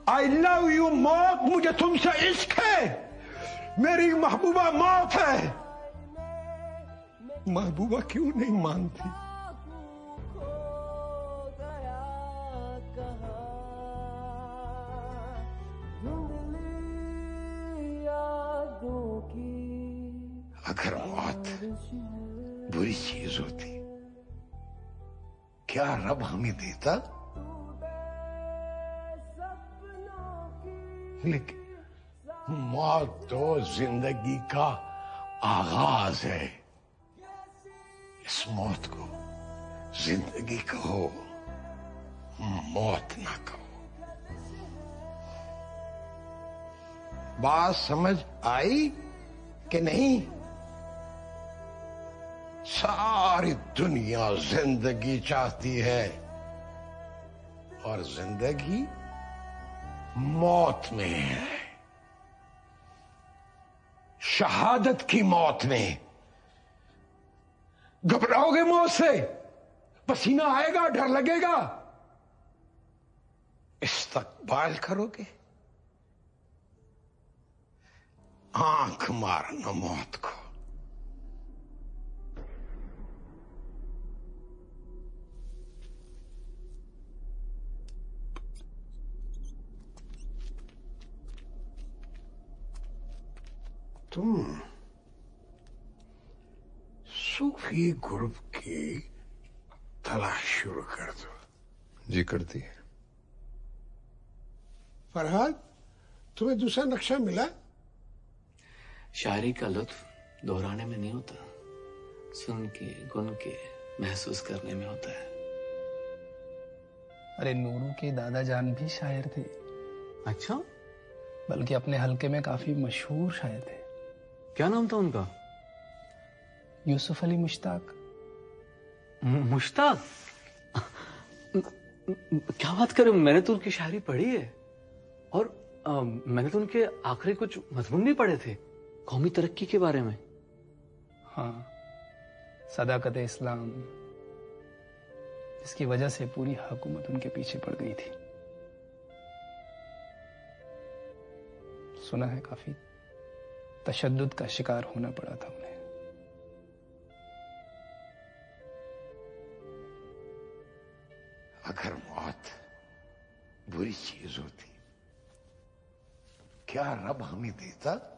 [SPEAKER 11] आई लव यू मौत मुझे तुमसे इश्क है। मेरी महबूबा मौत है। महबूबा क्यों नहीं मानती? अगर मौत बुरी चीज़ होती, क्या रब हमें देता? लेकिन मौत तो ज़िंदगी का आगाज़ है। इस मौत को ज़िंदगी कहो, मौत ना कहो। बात समझ आई कि नहीं? सारी दुनिया ज़िंदगी चाहती है और ज़िंदगी मौत में है। शहादत की मौत में। घबराओगे मौत से? पसीना आएगा, डर लगेगा। इस्तकबाल करोगे। आँख मारना मौत को। तुम सूफी ग्रुप की तलाश शुरू कर दो।
[SPEAKER 15] जी करती है।
[SPEAKER 11] फरहाद तुम्हें दूसरा नक्शा मिला?
[SPEAKER 16] शायरी का लुत्फ दोहराने में नहीं होता सुन के गुन के महसूस करने में होता है।
[SPEAKER 9] अरे नूरू के दादा जान भी शायर थे।
[SPEAKER 16] अच्छा?
[SPEAKER 9] बल्कि अपने हलके में काफ़ी मशहूर शायर थे।
[SPEAKER 16] क्या नाम था उनका?
[SPEAKER 9] यूसुफ अली मुश्ताक।
[SPEAKER 16] मुश्ताक? क्या बात करें मैंने तो उनकी शायरी पढ़ी है। और अ, मैंने तो उनके आखिरी कुछ मजमून भी पढ़े थे कौमी तरक्की के बारे में।
[SPEAKER 9] हाँ सदाकत इस्लाम जिसकी वजह से पूरी हुकूमत उनके पीछे पड़ गई थी। सुना है काफ़ी? तशद्दुद का शिकार होना पड़ा था उन्हें।
[SPEAKER 11] अगर मौत बुरी चीज़ होती, क्या रब हमें देता?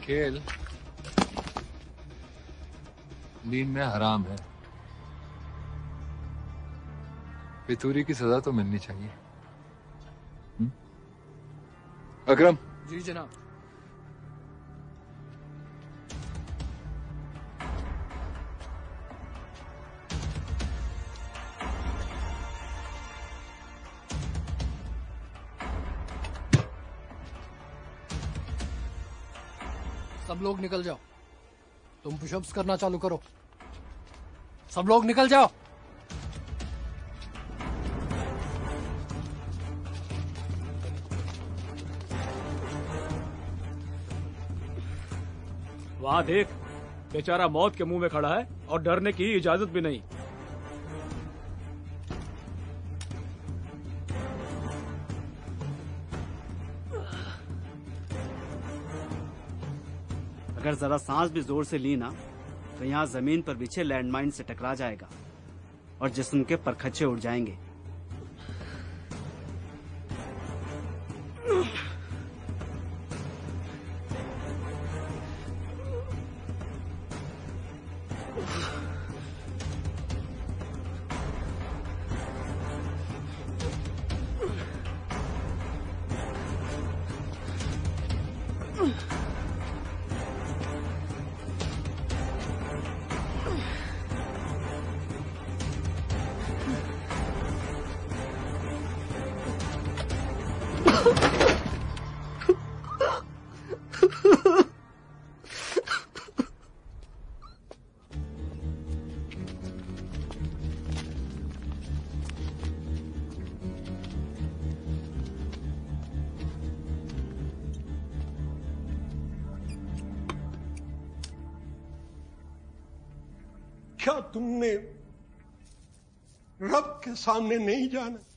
[SPEAKER 10] खेल दीन में हराम है। पितूरी की सजा तो मिलनी चाहिए। हम्म? अकरम।
[SPEAKER 3] जी जनाब। सब लोग निकल जाओ। तुम पुशअप्स करना चालू करो। सब लोग निकल जाओ। वहाँ देख, बेचारा मौत के मुँह में खड़ा है और डरने की इजाज़त भी नहीं।
[SPEAKER 2] अगर जरा सांस भी ज़ोर से ली ना तो यहाँ ज़मीन पर बिछे लैंडमाइन से टकरा जाएगा और जिसम के परखच्चे उड़ जाएँगे।
[SPEAKER 18] रब के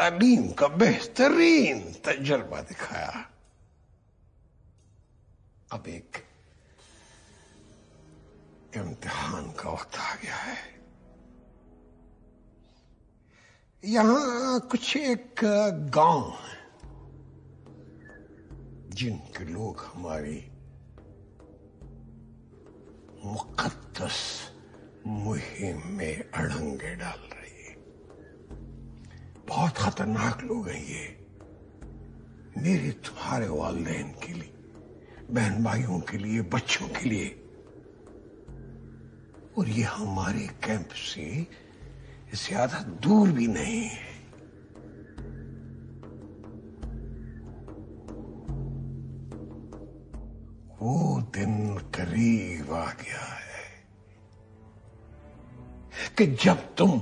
[SPEAKER 18] तालीम का बेहतरीन तजर्बा दिखाया। अब एक इम्तिहान का वक्त आ गया है।
[SPEAKER 11] यहाँ कुछ एक गाँव है, जिनके लोग हमारी मुकद्दस मुहिम में अड़ंगे डाल रहे बहुत खतरनाक लोग हैं ये। मेरे तुम्हारे वालदेन के लिए बहन भाइयों के लिए, बच्चों के लिए। और ये हमारे कैंप से ज़्यादा दूर भी नहीं है। वो दिन करीब आ गया है कि जब तुम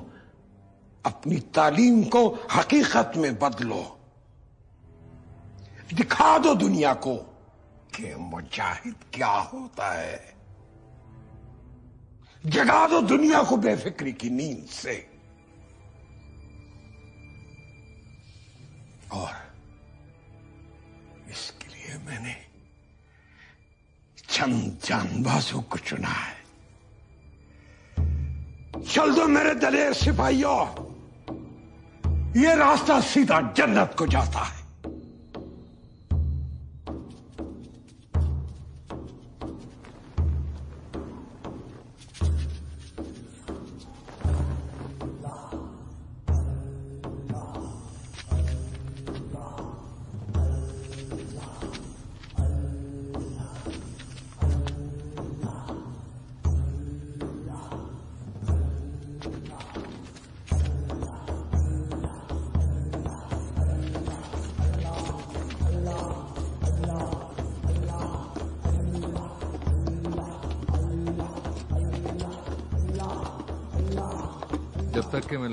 [SPEAKER 11] अपनी तालीम को हकीकत में बदलो। दिखा दो दुनिया को कि मुजाहिद क्या होता है। जगा दो दुनिया को बेफिक्री की नींद से। और इसके लिए मैंने चंद जानबाजों को चुना है। चल दो मेरे दलेर सिपाहियों। ये रास्ता सीधा जन्नत को जाता है।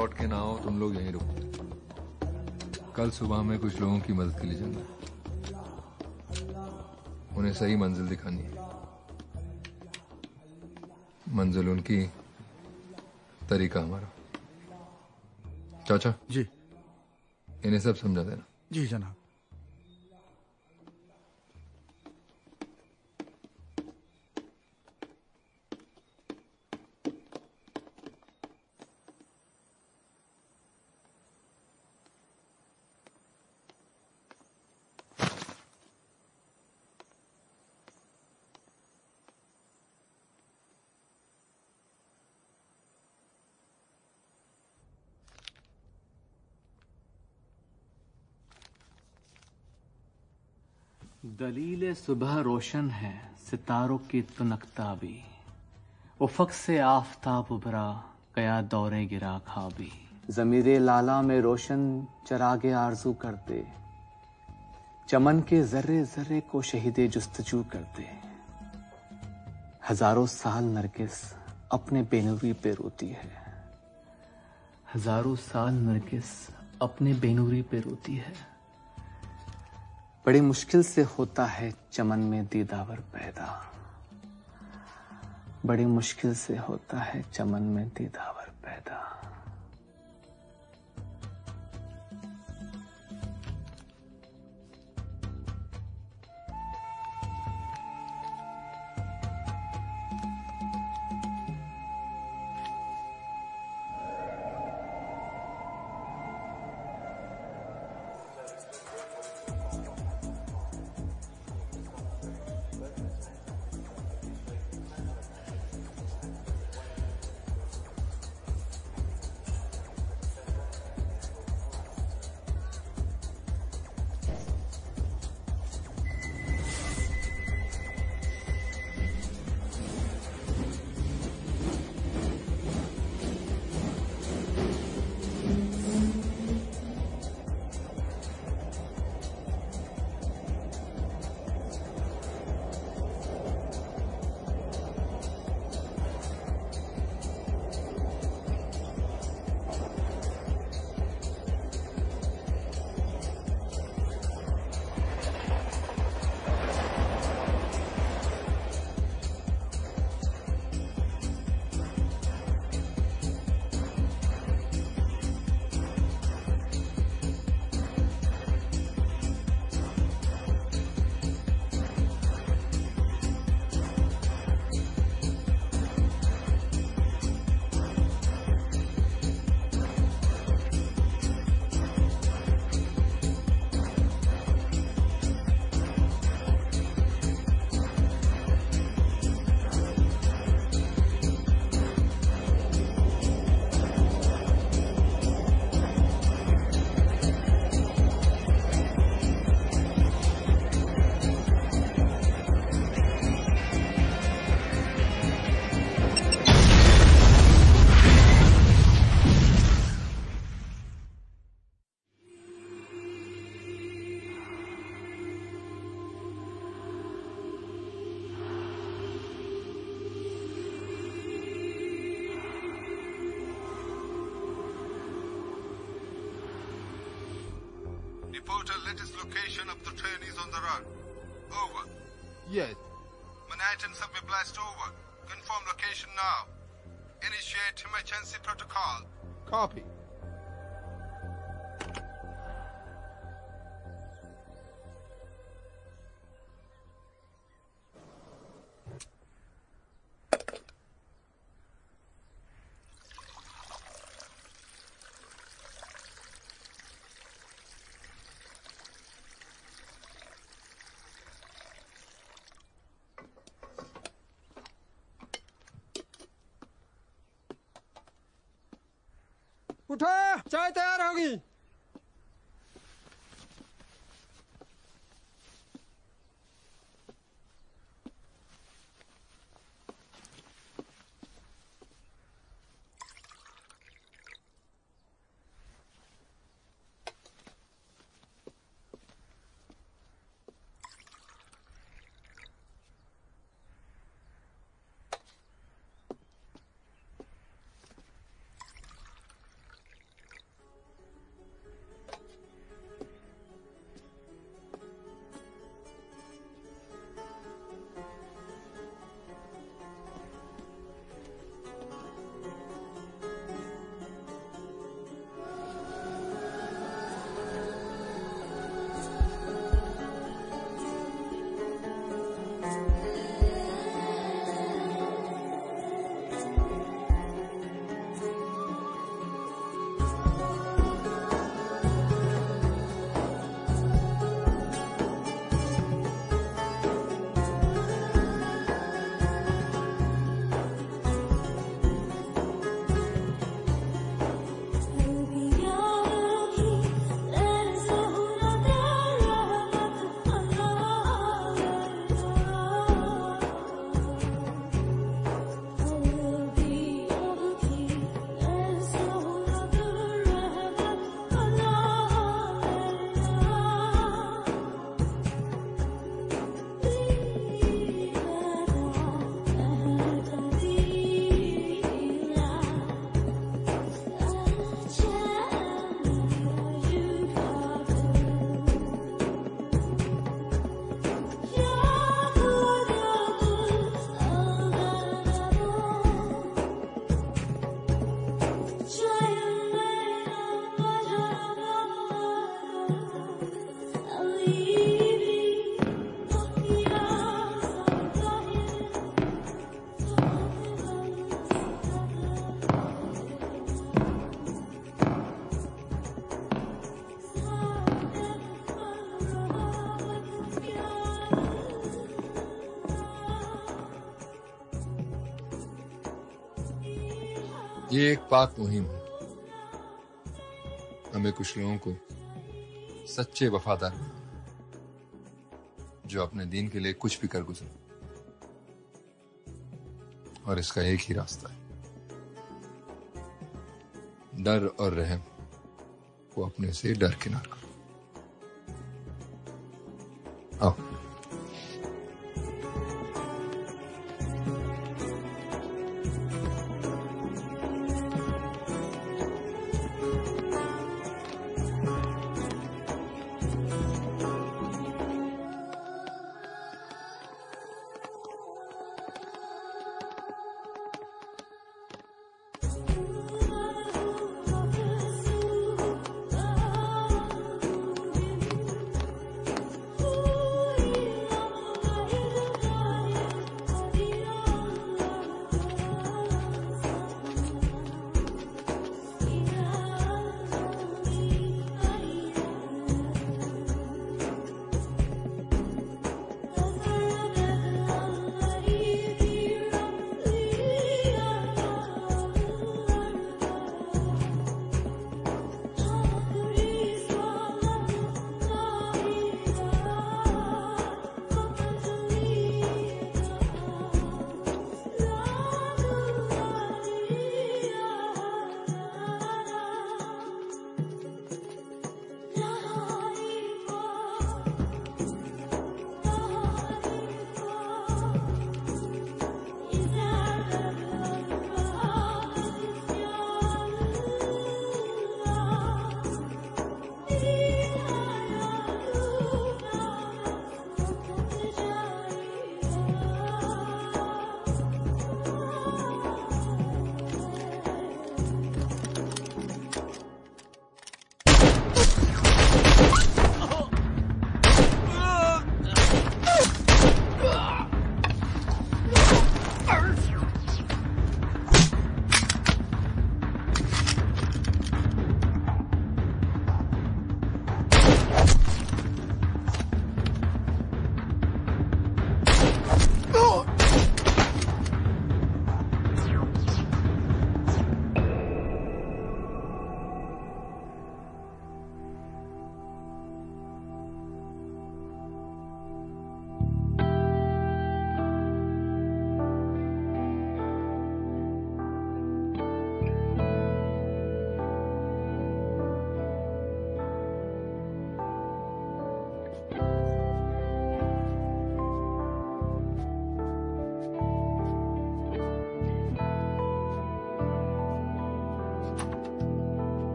[SPEAKER 10] लौट के ना आओ तुम लोग यहीं रुको। कल सुबह में कुछ लोगों की मदद के लिए जाना है। उन्हें सही मंजिल दिखानी है। मंजिल उनकी तरीका हमारा। चाचा?
[SPEAKER 8] जी।
[SPEAKER 10] इन्हें सब समझा देना।
[SPEAKER 8] जी जनाब।
[SPEAKER 16] दलील सुबह रोशन है, सितारों की तुनकता भी। उफक से आफताब उभरा, गया दौरे गिरा खा भी जमीरे लाला में रोशन चरागे आरज़ू करते। चमन के जर्रे जर्रे को शहीदे जुस्तजू करते। हज़ारों साल नरगिस अपने बेनूरी पे रोती है। हज़ारों साल नरगिस अपने बेनूरी पे रोती है। बड़ी मुश्किल से होता है चमन में दीदावर पैदा। बड़ी मुश्किल से होता है चमन में दीदावर
[SPEAKER 19] location of the train is on the run. Over.
[SPEAKER 20] Yes.
[SPEAKER 19] Manhattan subway blast over. Confirm location now. Initiate emergency protocol.
[SPEAKER 20] Copy.
[SPEAKER 21] उठो चाय तैयार होगी
[SPEAKER 10] एक पाक मुहिम है। हमें कुछ लोगों को सच्चे वफादार, जो अपने दीन के लिए कुछ भी कर गुजरे। और इसका एक ही रास्ता है। डर और रहम को अपने से डर
[SPEAKER 22] किनार
[SPEAKER 17] करो।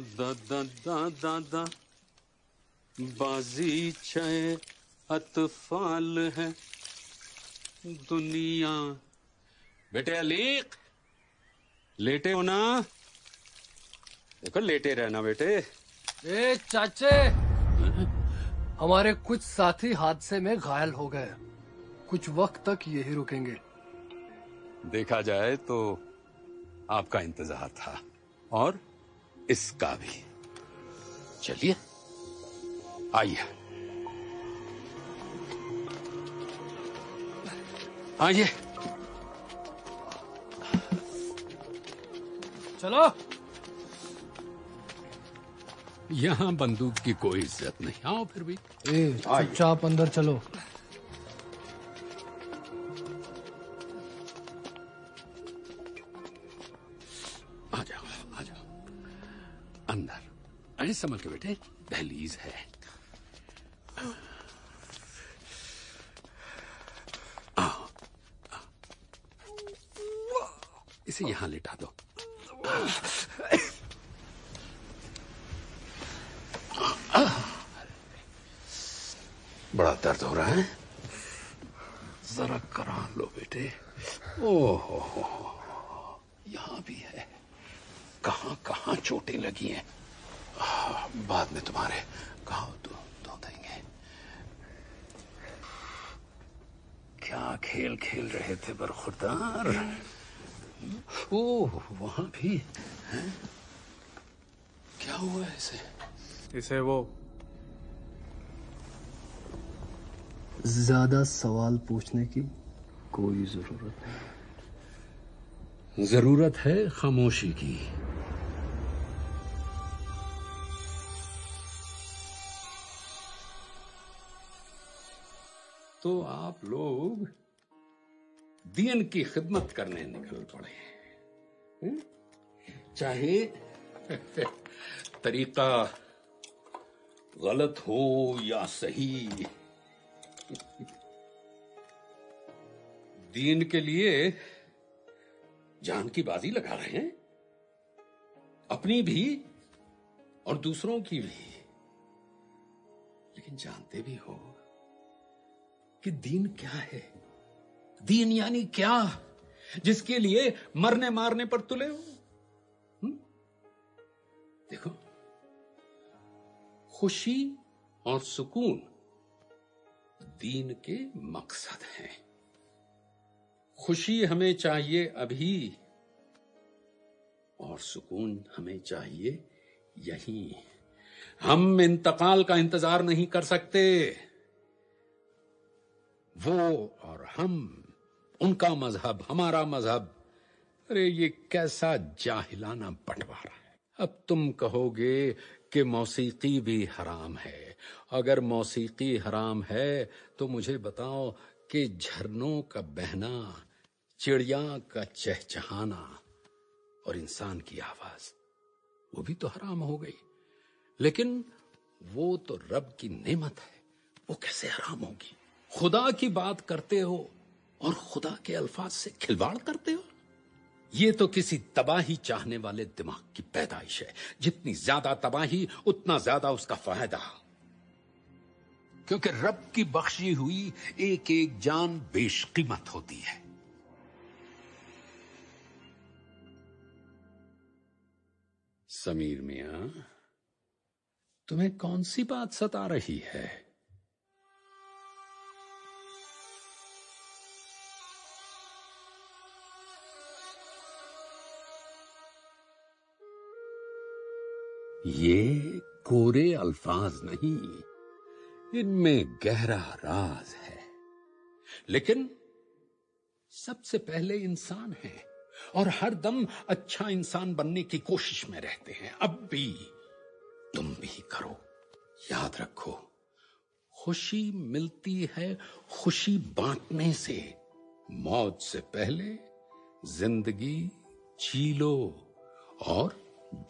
[SPEAKER 17] दा दा दा दा बाजी छे अतफाल है दुनिया। बेटे अलीक लेटे हो ना। देखो लेटे रहना बेटे।
[SPEAKER 4] ए चाचे। हमारे कुछ साथी हादसे में घायल हो गए। कुछ वक्त तक यही रुकेंगे।
[SPEAKER 17] देखा जाए तो आपका इंतज़ार था। और इसका भी। चलिए। आइए। आइए।
[SPEAKER 4] चलो।
[SPEAKER 1] यहाँ बंदूक की कोई इज़्ज़त नहीं। आओ फिर भी।
[SPEAKER 4] ए चुपचाप अंदर चलो।
[SPEAKER 1] अंदर। अरे, संभल के बेटे, दहलीज है। आओ। इसे यहाँ लिटा दो। बड़ा दर्द हो रहा है। जरा करा लो बेटे। ओहो, यहाँ भी है। कहाँ कहाँ चोटें लगी हैं? बाद में तुम्हारे घाव तो धो देंगे। क्या खेल खेल रहे थे बरखुरदार? ओह वहाँ भी है। क्या हुआ इसे?
[SPEAKER 15] इसे वो
[SPEAKER 4] ज़्यादा सवाल पूछने की कोई ज़रूरत नहीं।
[SPEAKER 1] ज़रूरत है खामोशी की। तो आप लोग दीन की खिदमत करने निकल पड़े हैं? चाहे तरीका गलत हो या सही, दीन के लिए जान की बाजी लगा रहे हैं। अपनी भी और दूसरों की भी। लेकिन जानते भी हो कि दीन क्या है? दीन यानी क्या? जिसके लिए मरने मारने पर तुले हो? हुँ? देखो, खुशी और सुकून दीन के मकसद हैं। खुशी हमें चाहिए अभी और सुकून हमें चाहिए यही। हम इंतकाल का इंतज़ार नहीं कर सकते। वो और हम, उनका मज़हब, हमारा मज़हब। अरे ये कैसा जाहिलाना बंटवारा है। अब तुम कहोगे कि मौसीकी भी हराम है। अगर मौसीकी हराम है तो मुझे बताओ कि झरनों का बहना, चिड़िया का चहचहाना और इंसान की आवाज़, वो भी तो हराम हो गई। लेकिन वो तो रब की नेमत है, वो कैसे हराम होगी? खुदा की बात करते हो और खुदा के अल्फाज से खिलवाड़ करते हो? ये तो किसी तबाही चाहने वाले दिमाग की पैदाइश है। जितनी ज़्यादा तबाही, उतना ज़्यादा उसका फ़ायदा। क्योंकि रब की बख्शी हुई एक एक जान बेशकीमत होती है। समीर मिया, तुम्हें कौन सी बात सता रही है? ये कोरे अल्फाज नहीं, इनमें गहरा राज है। लेकिन सबसे पहले इंसान है और हर दम अच्छा इंसान बनने की कोशिश में रहते हैं। अब भी तुम भी करो, याद रखो, खुशी मिलती है खुशी बांटने से। मौत से पहले ज़िंदगी जी लो और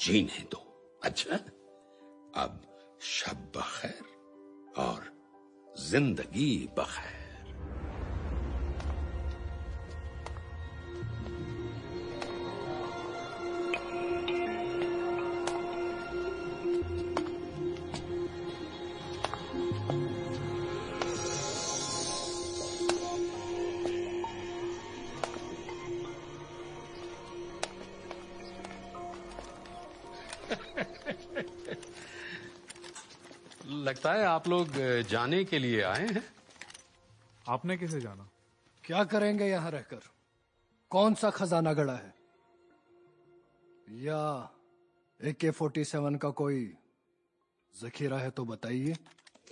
[SPEAKER 1] जीने दो। अच्छा अब शब बखैर और ज़िंदगी बखैर। आप लोग जाने के लिए आए हैं?
[SPEAKER 15] आपने किसे जाना?
[SPEAKER 4] क्या करेंगे यहाँ रहकर? कौन सा खजाना गड़ा है? या ए के फोर्टी सेवन का कोई जखीरा है तो बताइए।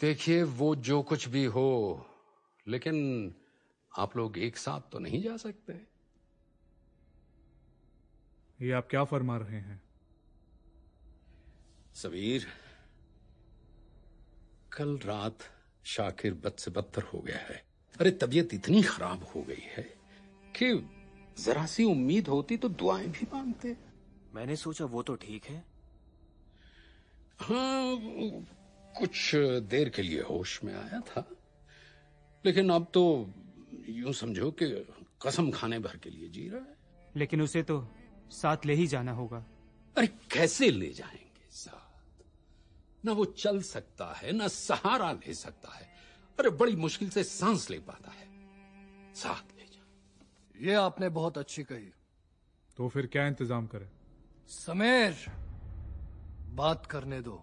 [SPEAKER 1] देखिए वो जो कुछ भी हो लेकिन आप लोग एक साथ तो नहीं जा सकते।
[SPEAKER 15] ये आप क्या फरमा रहे हैं?
[SPEAKER 1] सबीर कल रात शाकिर बद से बदतर हो गया है। अरे तबीयत इतनी खराब हो गई है कि जरा सी उम्मीद होती तो दुआएँ भी मांगते।
[SPEAKER 23] मैंने सोचा वो तो ठीक है।
[SPEAKER 1] हाँ कुछ देर के लिए होश में आया था। लेकिन अब तो यूँ समझो कि कसम खाने भर के लिए जी रहा है।
[SPEAKER 24] लेकिन उसे तो साथ ले ही जाना होगा।
[SPEAKER 1] अरे कैसे ले जाएँगे साथ? ना वो चल सकता है ना सहारा ले सकता है। अरे बड़ी मुश्किल से सांस ले पाता है। साथ ले जा।
[SPEAKER 4] ये आपने बहुत अच्छी कही।
[SPEAKER 15] तो फिर क्या इंतज़ाम करें?
[SPEAKER 4] समेर बात करने दो।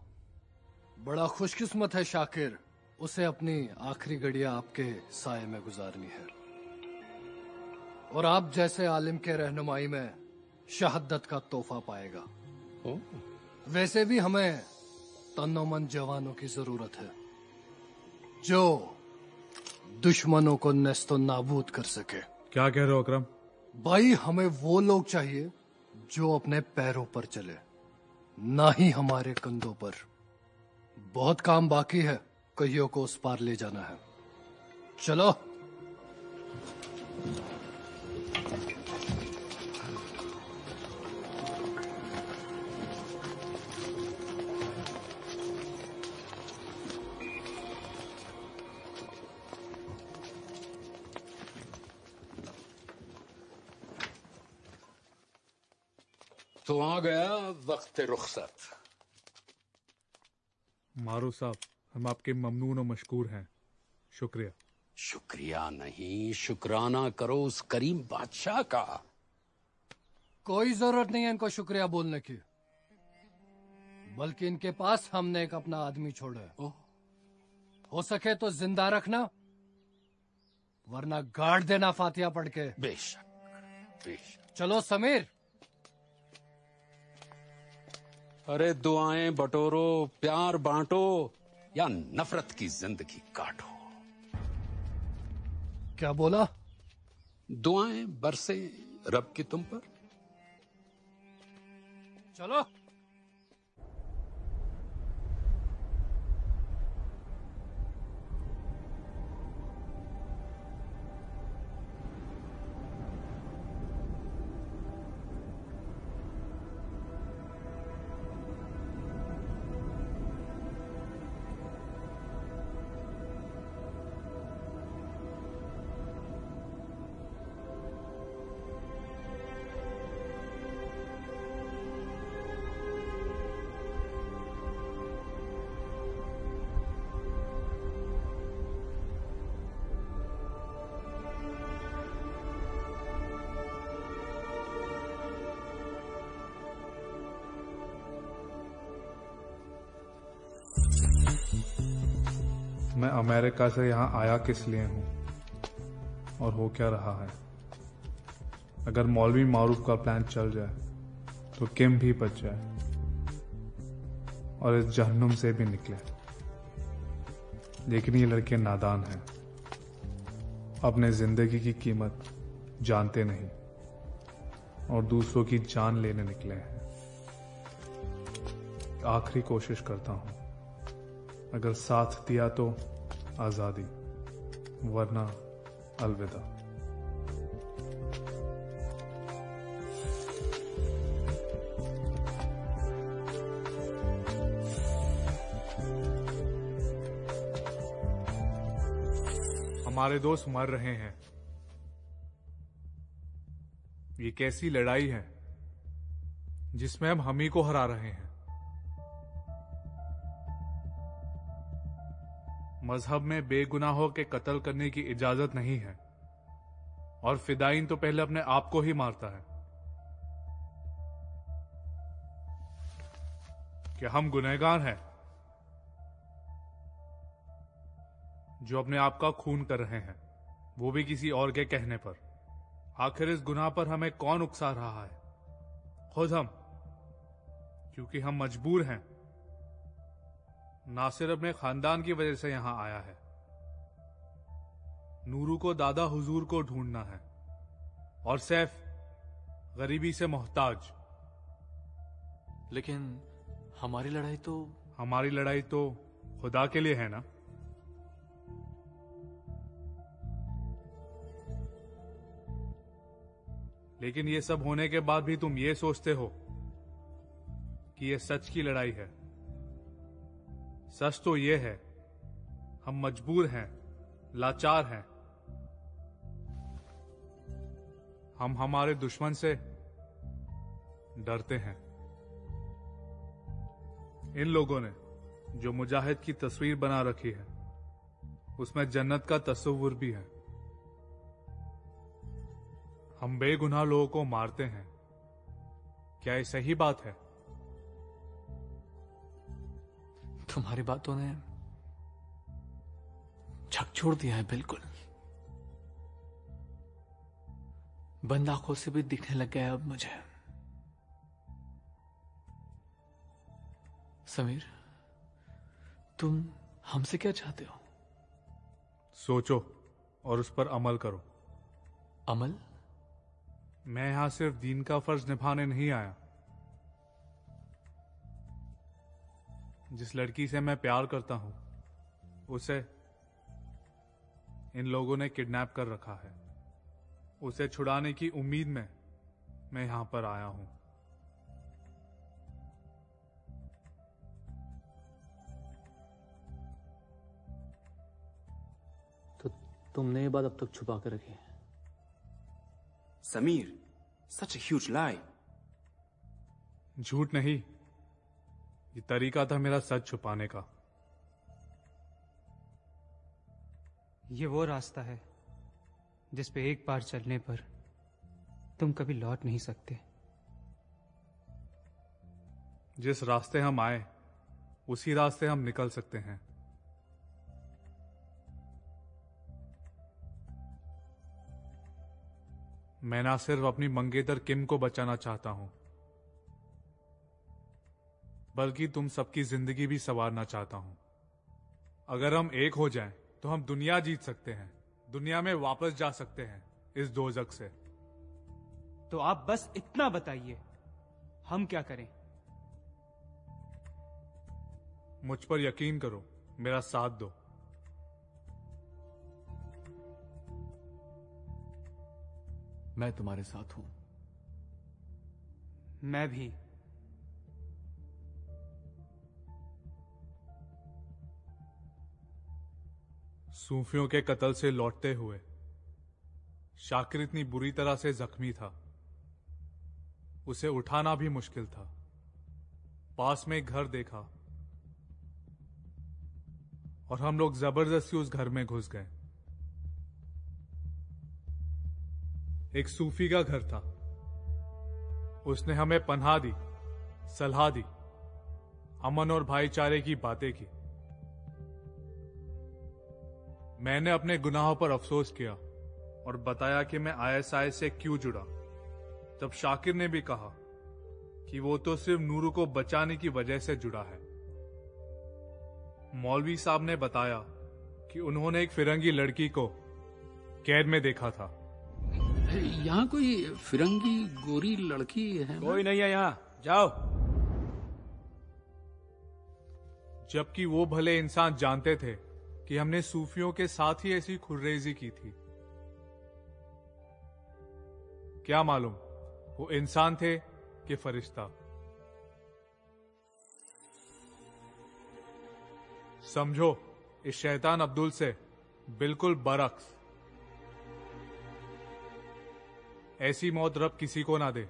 [SPEAKER 4] बड़ा खुशकिस्मत है शाकिर। उसे अपनी आखिरी घड़िया आपके साय में गुजारनी है। और आप जैसे आलिम के रहनुमाई में शहादत का तोहफा पाएगा। वैसे भी हमें तनोमन जवानों की ज़रूरत है। जो दुश्मनों को नस्तो नाबूद कर सके।
[SPEAKER 15] क्या कह रहे हो अकरम?
[SPEAKER 4] भाई हमें वो लोग चाहिए जो अपने पैरों पर चले ना ही हमारे कंधों पर। बहुत काम बाकी है कहियों को उस पार ले जाना है। चलो।
[SPEAKER 1] तो आ गया वक्त रुखसत
[SPEAKER 15] मारो साहब हम आपके ममनून और मशकूर हैं शुक्रिया
[SPEAKER 1] शुक्रिया नहीं शुक्राना करो उस करीम बादशाह का
[SPEAKER 4] कोई ज़रूरत नहीं है इनको शुक्रिया बोलने की बल्कि इनके पास हमने एक अपना आदमी छोड़ा है हो सके तो ज़िंदा रखना वरना गाड़ देना फातिया पढ़ के
[SPEAKER 1] बेशक बेशक
[SPEAKER 4] चलो समीर
[SPEAKER 1] अरे दुआएँ बटोरो प्यार बांटो या नफरत की ज़िंदगी काटो।
[SPEAKER 4] क्या बोला?
[SPEAKER 1] दुआएँ बरसे रब की तुम पर।
[SPEAKER 4] चलो।
[SPEAKER 15] अमेरिका से यहाँ आया किस लिए हूँ? और हो क्या रहा है? अगर मौलवी मारूफ का प्लान चल जाए तो किम भी बच जाए और इस जहन्नुम से भी निकले। लेकिन ये लड़के नादान हैं। अपने ज़िंदगी की कीमत जानते नहीं और दूसरों की जान लेने निकले हैं। आखिरी कोशिश करता हूँ। अगर साथ दिया तो आज़ादी। वरना अलविदा। हमारे दोस्त मर रहे हैं। ये कैसी लड़ाई है जिसमें हम हम ही को हरा रहे हैं। मज़हब में बेगुनाहों के कत्ल करने की इजाज़त नहीं है। और फिदाइन तो पहले अपने आप को ही मारता है। क्या हम गुनहगार हैं, जो अपने आप का खून कर रहे हैं, वो भी किसी और के कहने पर। आखिर इस गुनाह पर हमें कौन उकसा रहा है? खुद हम, क्योंकि हम मजबूर हैं। नासिर अपने खानदान की वजह से यहाँ आया है। नूरू को दादा हुजूर को ढूंढना है और सैफ गरीबी से मोहताज।
[SPEAKER 25] लेकिन हमारी लड़ाई तो
[SPEAKER 15] हमारी लड़ाई तो खुदा के लिए है ना? लेकिन ये सब होने के बाद भी तुम ये सोचते हो कि ये सच की लड़ाई है। सच तो ये है, हम मजबूर हैं, लाचार हैं। हम हमारे दुश्मन से डरते हैं। इन लोगों ने जो मुजाहिद की तस्वीर बना रखी है, उसमें जन्नत का तस्वुर भी है। हम बेगुनाह लोगों को मारते हैं। क्या ये सही बात है?
[SPEAKER 25] तुम्हारी बातों ने झकझोर दिया है बिल्कुल। बंद आँखों से भी दिखने लग गया है अब मुझे। समीर तुम हमसे क्या चाहते हो?
[SPEAKER 15] सोचो और उस पर अमल करो।
[SPEAKER 25] अमल?
[SPEAKER 15] मैं यहाँ सिर्फ़ दीन का फ़र्ज़ निभाने नहीं आया। जिस लड़की से मैं प्यार करता हूँ उसे इन लोगों ने किडनैप कर रखा है। उसे छुड़ाने की उम्मीद में मैं यहाँ पर आया हूँ।
[SPEAKER 25] तो तुमने ये बात अब तक छुपा कर रखी है?
[SPEAKER 23] समीर सच ह्यूज लाई
[SPEAKER 15] झूठ नहीं। ये तरीका था मेरा सच छुपाने का।
[SPEAKER 9] ये वो रास्ता है जिस पे एक बार चलने पर तुम कभी लौट नहीं सकते।
[SPEAKER 15] जिस रास्ते हम आए उसी रास्ते हम निकल सकते हैं। मैं ना सिर्फ़ अपनी मंगेतर किम को बचाना चाहता हूँ। बल्कि तुम सबकी ज़िंदगी भी संवारना चाहता हूँ। अगर हम एक हो जाएँ, तो हम दुनिया जीत सकते हैं। दुनिया में वापस जा सकते हैं इस दोजक से।
[SPEAKER 9] तो आप बस इतना बताइए हम क्या करें?
[SPEAKER 15] मुझ पर यकीन करो मेरा साथ दो।
[SPEAKER 25] मैं तुम्हारे साथ हूँ।
[SPEAKER 9] मैं भी।
[SPEAKER 15] सूफियों के कत्ल से लौटते हुए। शाकिर इतनी बुरी तरह से जख्मी था। उसे उठाना भी मुश्किल था। पास में एक घर देखा। और हम लोग ज़बरदस्ती उस घर में घुस गए। एक सूफी का घर था। उसने हमें पन्हा दी, सलाह दी, अमन और भाईचारे की बातें की। मैंने अपने गुनाहों पर अफसोस किया और बताया कि मैं आईएसआई से क्यों जुड़ा। तब शाकिर ने भी कहा कि वो तो सिर्फ़ नूरू को बचाने की वजह से जुड़ा है। मौलवी साहब ने बताया कि उन्होंने एक फिरंगी लड़की को कैद में देखा था।
[SPEAKER 1] यहाँ कोई फिरंगी गोरी लड़की है
[SPEAKER 3] कोई नहीं है यहाँ। जाओ।
[SPEAKER 15] जबकि वो भले इंसान जानते थे कि हमने सूफियों के साथ ही ऐसी खुर्रेजी की थी। क्या मालूम, वो इंसान थे कि फरिश्ता। समझो, इस शैतान अब्दुल से बिल्कुल बरक्स। ऐसी मौत रब किसी को ना दे।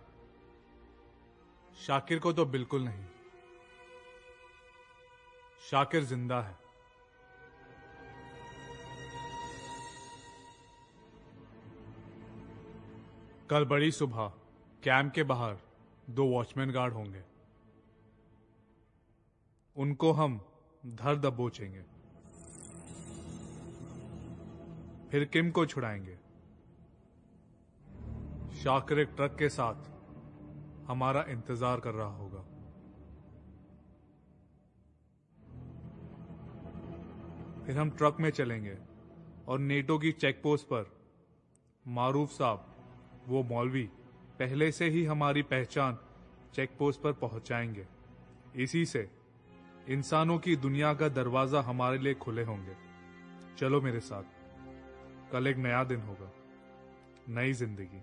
[SPEAKER 15] शाकिर को तो बिल्कुल नहीं। शाकिर ज़िंदा है। कल बड़ी सुबह कैंप के बाहर, दो वॉचमैन गार्ड होंगे। उनको हम धर दबोचेंगे। फिर किम को छुड़ाएँगे। शाकिर एक ट्रक के साथ हमारा इंतज़ार कर रहा होगा। फिर हम ट्रक में चलेंगे और नेटो की चेक पोस्ट पर मारूफ साहब वो मौलवी, पहले से ही हमारी पहचान चेक पोस्ट पर पहुंचाएँगे। इसी से इंसानों की दुनिया का दरवाज़ा हमारे लिए खुले होंगे। चलो मेरे साथ, कल एक नया दिन होगा, नई ज़िंदगी।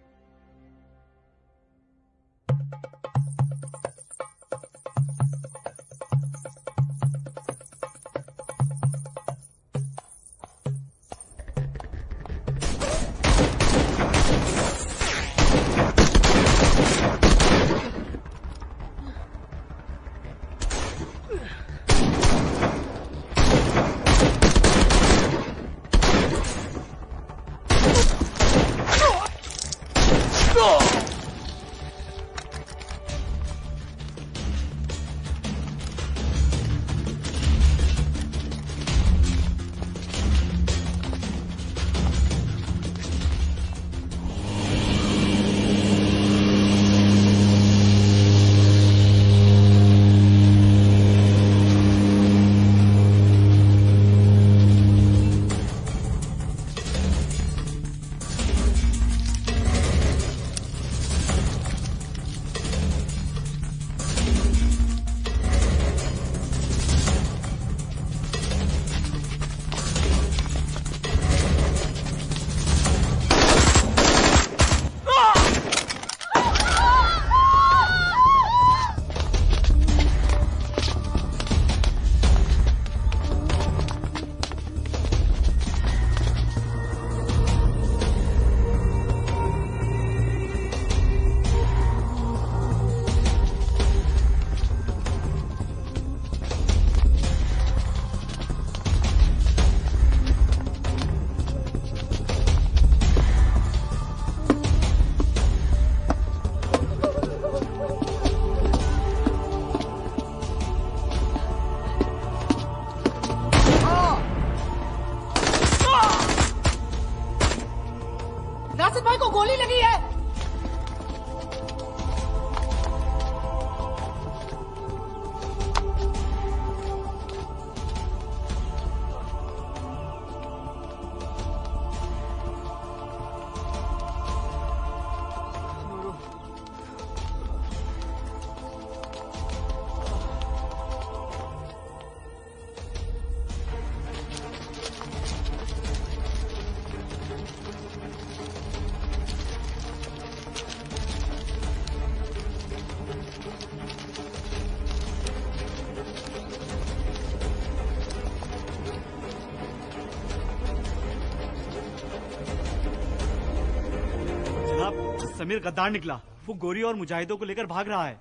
[SPEAKER 26] समीर गद्दार निकला। वो गोरी और मुजाहिदों को लेकर भाग रहा है।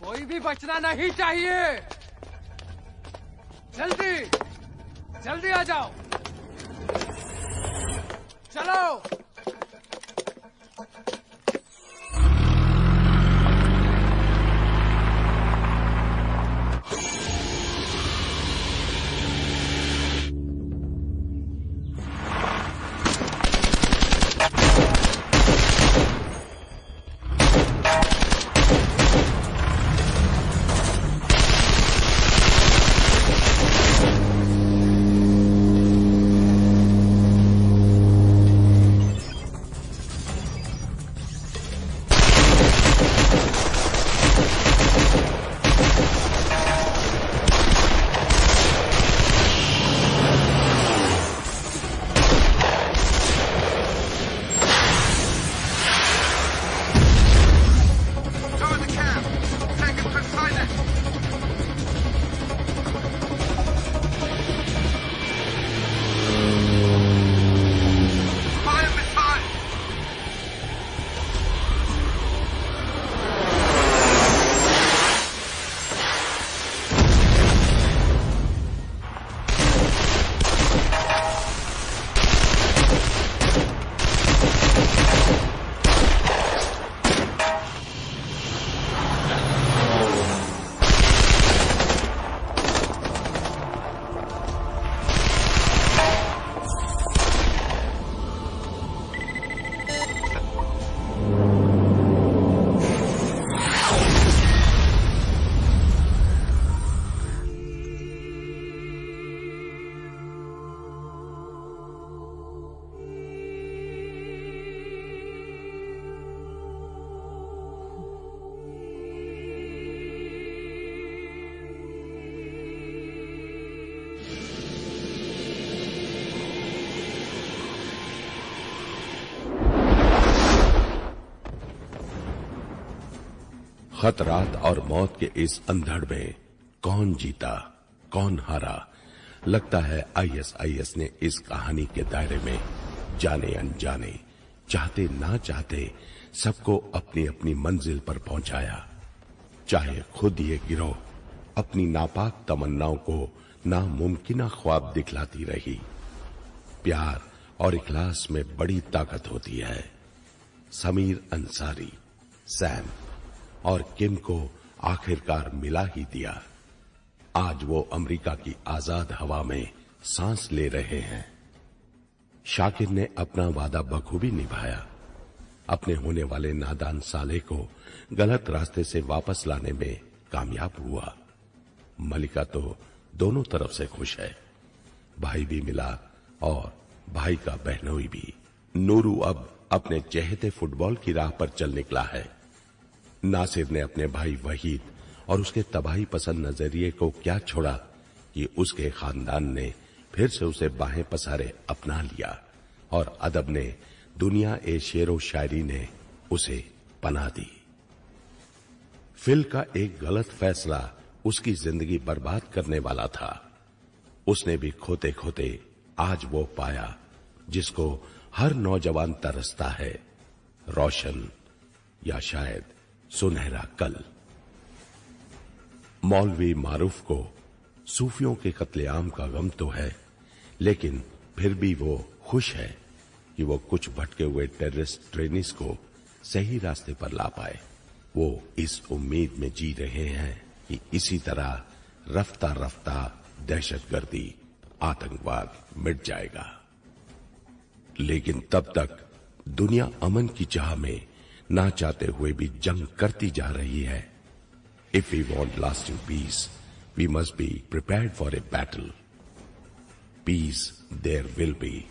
[SPEAKER 4] कोई भी बचना नहीं चाहिए। जल्दी जल्दी आ जाओ।
[SPEAKER 27] खतरात और मौत के इस अंधड़ में कौन जीता, कौन हारा? लगता है आईएसआईएस ने इस कहानी के दायरे में जाने अनजाने, चाहते ना चाहते, सबको अपनी अपनी मंजिल पर पहुँचाया। चाहे खुद ये गिरोह अपनी नापाक तमन्नाओं को नामुमकिन ख्वाब दिखलाती रही। प्यार और इखलास में बड़ी ताकत होती है। समीर अंसारी, सैम। और किम को आखिरकार मिला ही दिया। आज वो अमेरिका की आज़ाद हवा में सांस ले रहे हैं। शाकिर ने अपना वादा बखूबी निभाया। अपने होने वाले नादान साले को गलत रास्ते से वापस लाने में कामयाब हुआ। मलिका तो दोनों तरफ़ से खुश है। भाई भी मिला और भाई का बहनोई भी। नूरू अब अपने चहेते फुटबॉल की राह पर चल निकला है। नासिर ने अपने भाई वहीद और उसके तबाही पसंद नज़रिए को क्या छोड़ा कि उसके खानदान ने फिर से उसे बाहें पसारे अपना लिया और अदब ने दुनिया ए शेर शायरी ने उसे पना दी। फिल का एक गलत फैसला उसकी ज़िंदगी बर्बाद करने वाला था। उसने भी खोते खोते आज वो पाया जिसको हर नौजवान तरसता है, रोशन या शायद सुनहरा कल। मौलवी मारूफ को सूफियों के कत्लेआम का गम तो है, लेकिन फिर भी वो खुश है कि वो कुछ भटके हुए टेररिस्ट ट्रेनिस को सही रास्ते पर ला पाए। वो इस उम्मीद में जी रहे हैं कि इसी तरह रफ्ता रफ्ता दहशतगर्दी आतंकवाद मिट जाएगा। लेकिन तब तक दुनिया अमन की चाह में ना चाहते हुए भी जंग करती जा रही है। If you want lasting peace we must be prepare for a battle peace there will be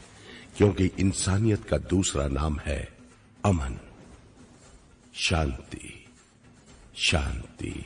[SPEAKER 27] क्योंकि इंसानियत का दूसरा नाम है अमन। शांति शांति।